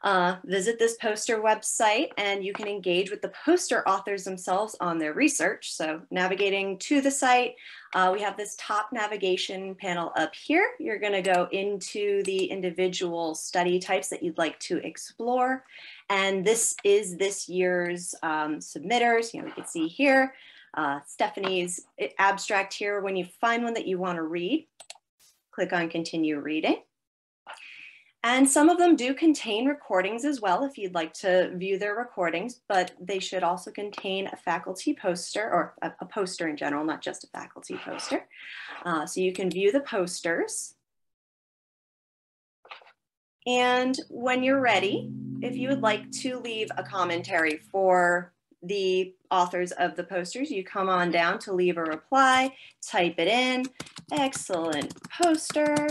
G: Uh, visit this poster website and you can engage with the poster authors themselves on their research. So navigating to the site, uh, we have this top navigation panel up here. You're gonna go into the individual study types that you'd like to explore. And this is this year's um, submitters. You know, we can see here, uh, Steffany's abstract here. When you find one that you wanna read, click on continue reading. And some of them do contain recordings as well if you'd like to view their recordings, but they should also contain a faculty poster or a, a poster in general, not just a faculty poster. Uh, so you can view the posters. And when you're ready, if you would like to leave a commentary for the authors of the posters, you come on down to leave a reply, type it in, excellent poster,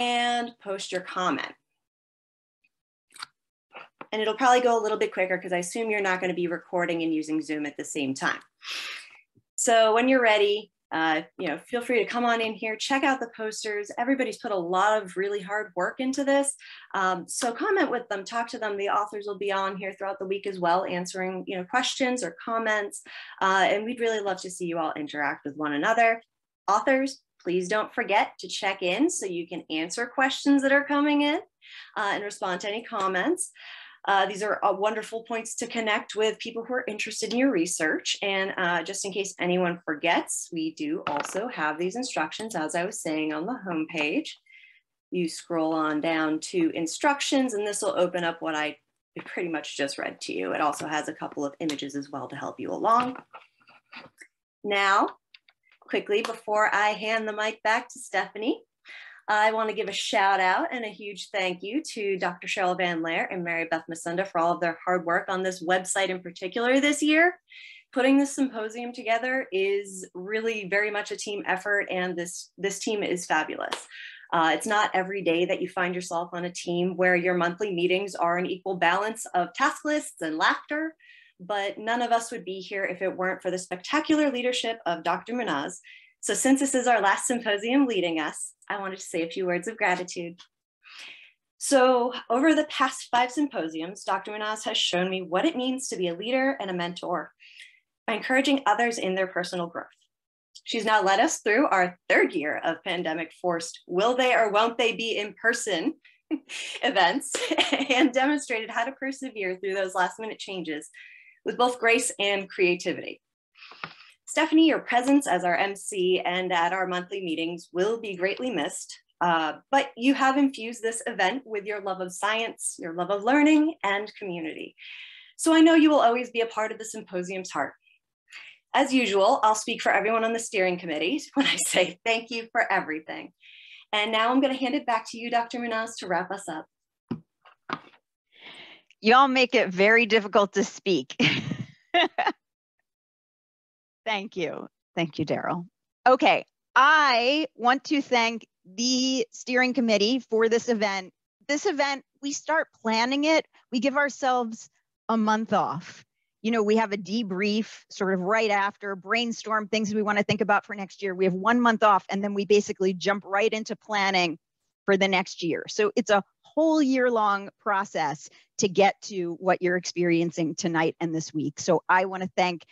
G: and post your comment. And it'll probably go a little bit quicker because I assume you're not going to be recording and using Zoom at the same time. So when you're ready, uh, you know, feel free to come on in here, check out the posters. Everybody's put a lot of really hard work into this. Um, so comment with them, talk to them. The authors will be on here throughout the week as well, answering, you know, questions or comments. Uh, and we'd really love to see you all interact with one another. Authors, Please don't forget to check in so you can answer questions that are coming in uh, and respond to any comments. Uh, these are uh, wonderful points to connect with people who are interested in your research. And uh, just in case anyone forgets, we do also have these instructions, as I was saying, on the homepage. You scroll on down to instructions, and this will open up what I pretty much just read to you. It also has a couple of images as well to help you along. Now, quickly, before I hand the mic back to Steffany, I want to give a shout out and a huge thank you to Dr. Cheryl Van Laer and Mary Beth Masunda for all of their hard work on this website in particular this year. Putting this symposium together is really very much a team effort and this, this team is fabulous. Uh, it's not every day that you find yourself on a team where your monthly meetings are an equal balance of task lists and laughter, but none of us would be here if it weren't for the spectacular leadership of Dr. Moonaz. So since this is our last symposium leading us, I wanted to say a few words of gratitude. So over the past five symposiums, Dr. Moonaz has shown me what it means to be a leader and a mentor by encouraging others in their personal growth. She's now led us through our third year of pandemic forced will they or won't they be in person <laughs> events <laughs> and demonstrated how to persevere through those last minute changes with both grace and creativity. Steffany, your presence as our MC and at our monthly meetings will be greatly missed, uh, but you have infused this event with your love of science, your love of learning, and community. So I know you will always be a part of the symposium's heart. As usual, I'll speak for everyone on the steering committee <laughs> when I say thank you for everything. And now I'm going to hand it back to you, Dr. Moonaz, to wrap us up.
B: Y'all make it very difficult to speak. <laughs> Thank you. Thank you, Daryl. Okay, I want to thank the steering committee for this event. This event, we start planning it, we give ourselves a month off you know, we have a debrief sort of right after, brainstorm things we want to think about for next year. We have one month off, and then we basically jump right into planning for the next year. So it's a whole year long process to get to what you're experiencing tonight and this week. So I want to thank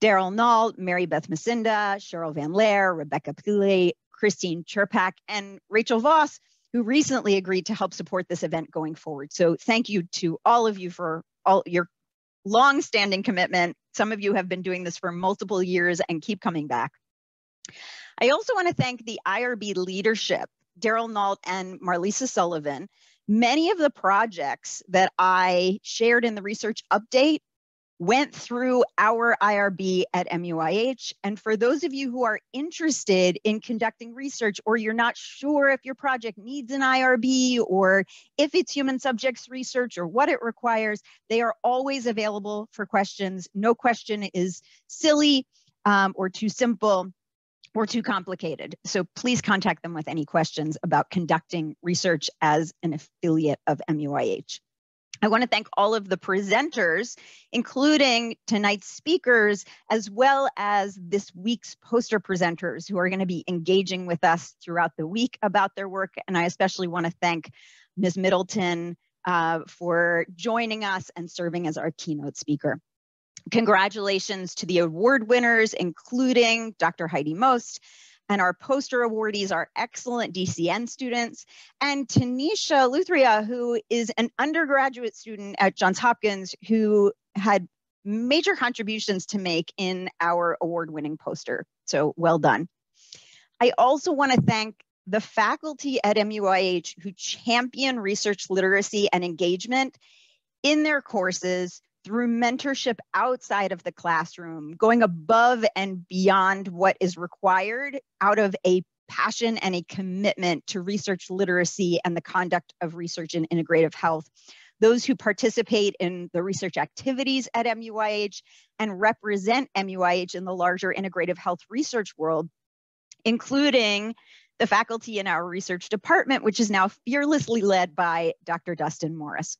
B: Daryl Nault, Mary Beth Masunda, Cheryl Van Laer, Rebecca Pule, Christine Cherpak, and Rachel Voss, who recently agreed to help support this event going forward. So thank you to all of you for all your long-standing commitment. Some of you have been doing this for multiple years and keep coming back. I also want to thank the IRB leadership, Daryl Nault and Marlysa Sullivan. Many of the projects that I shared in the research update went through our IRB at MUIH. And for those of you who are interested in conducting research or you're not sure if your project needs an IRB or if it's human subjects research or what it requires, they are always available for questions. No question is silly um, or too simple or too complicated. So please contact them with any questions about conducting research as an affiliate of MUIH. I want to thank all of the presenters, including tonight's speakers, as well as this week's poster presenters who are going to be engaging with us throughout the week about their work. And I especially want to thank Ms. Middleton uh, for joining us and serving as our keynote speaker. Congratulations to the award winners, including Dr. Heidi Most, and our poster awardees are excellent DCN students. And Tanisha Luthria, who is an undergraduate student at Johns Hopkins, who had major contributions to make in our award winning poster. So well done. I also want to thank the faculty at MUIH who champion research literacy and engagement in their courses through mentorship outside of the classroom, going above and beyond what is required out of a passion and a commitment to research literacy and the conduct of research in integrative health. Those who participate in the research activities at MUIH and represent MUIH in the larger integrative health research world, including the faculty in our research department, which is now fearlessly led by Dr. Dustin Morris.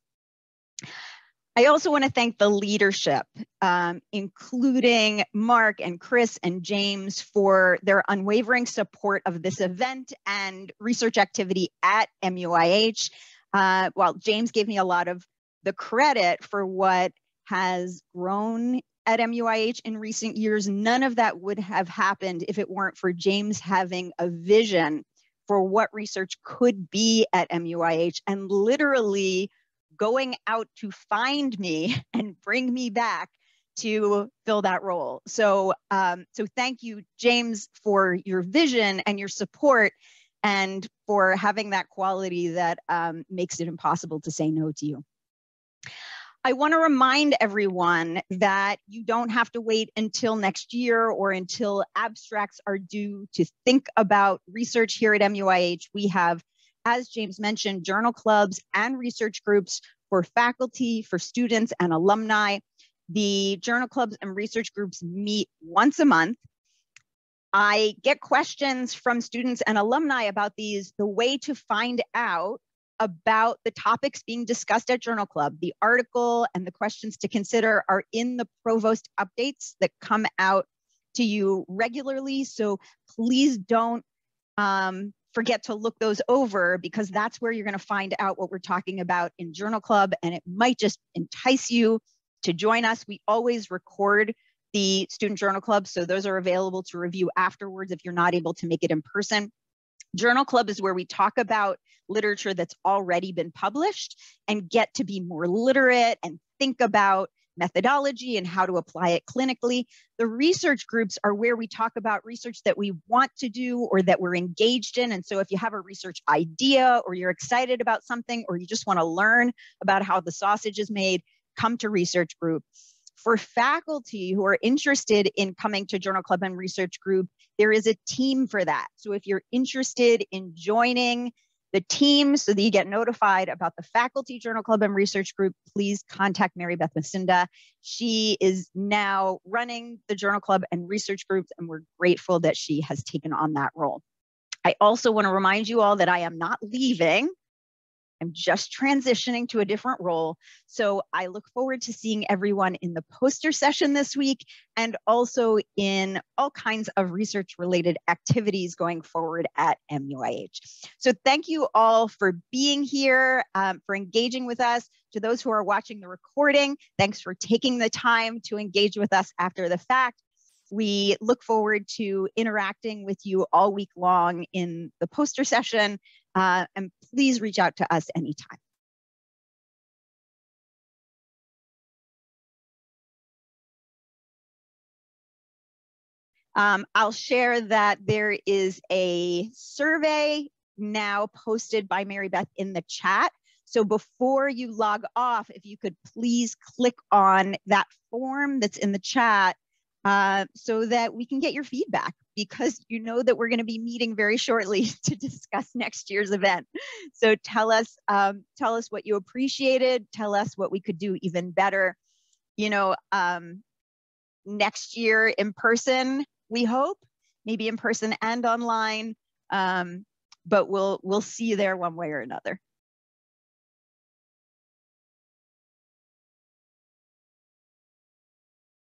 B: I also want to thank the leadership, um, including Marc and Chris and James for their unwavering support of this event and research activity at MUIH. Uh, while James gave me a lot of the credit for what has grown at MUIH in recent years, none of that would have happened if it weren't for James having a vision for what research could be at MUIH and literally going out to find me <laughs> and bring me back to fill that role. So, um, so thank you, James, for your vision and your support and for having that quality that um, makes it impossible to say no to you. I want to remind everyone that you don't have to wait until next year or until abstracts are due to think about research here at MUIH. We have, as James mentioned, journal clubs and research groups for faculty, for students and alumni. The journal clubs and research groups meet once a month. I get questions from students and alumni about these. The way to find out about the topics being discussed at Journal Club. The article and the questions to consider are in the provost updates that come out to you regularly. So please don't um, forget to look those over because that's where you're going to find out what we're talking about in Journal Club. And it might just entice you to join us. We always record the Student Journal Club. So those are available to review afterwards if you're not able to make it in person. Journal Club is where we talk about literature that's already been published and get to be more literate and think about methodology and how to apply it clinically. The research groups are where we talk about research that we want to do or that we're engaged in. And so if you have a research idea or you're excited about something or you just want to learn about how the sausage is made, come to research group. For faculty who are interested in coming to Journal Club and Research Group, there is a team for that. So if you're interested in joining the team so that you get notified about the faculty journal club and research group, please contact Mary Beth Macinda. She is now running the journal club and research groups, and we're grateful that she has taken on that role. I also want to remind you all that I am not leaving. I'm just transitioning to a different role. So I look forward to seeing everyone in the poster session this week and also in all kinds of research related activities going forward at MUIH. So thank you all for being here, um, for engaging with us. To those who are watching the recording, thanks for taking the time to engage with us after the fact. We look forward to interacting with you all week long in the poster session uh, and please reach out to us anytime. Um, I'll share that there is a survey now posted by Mary Beth in the chat. So before you log off, if you could please click on that form that's in the chat uh, so that we can get your feedback because you know that we're going to be meeting very shortly <laughs> to discuss next year's event. So tell us, um, tell us what you appreciated. Tell us what we could do even better. You know, um, next year in person, we hope, maybe in person and online. Um, but we'll we'll see you there one way or another.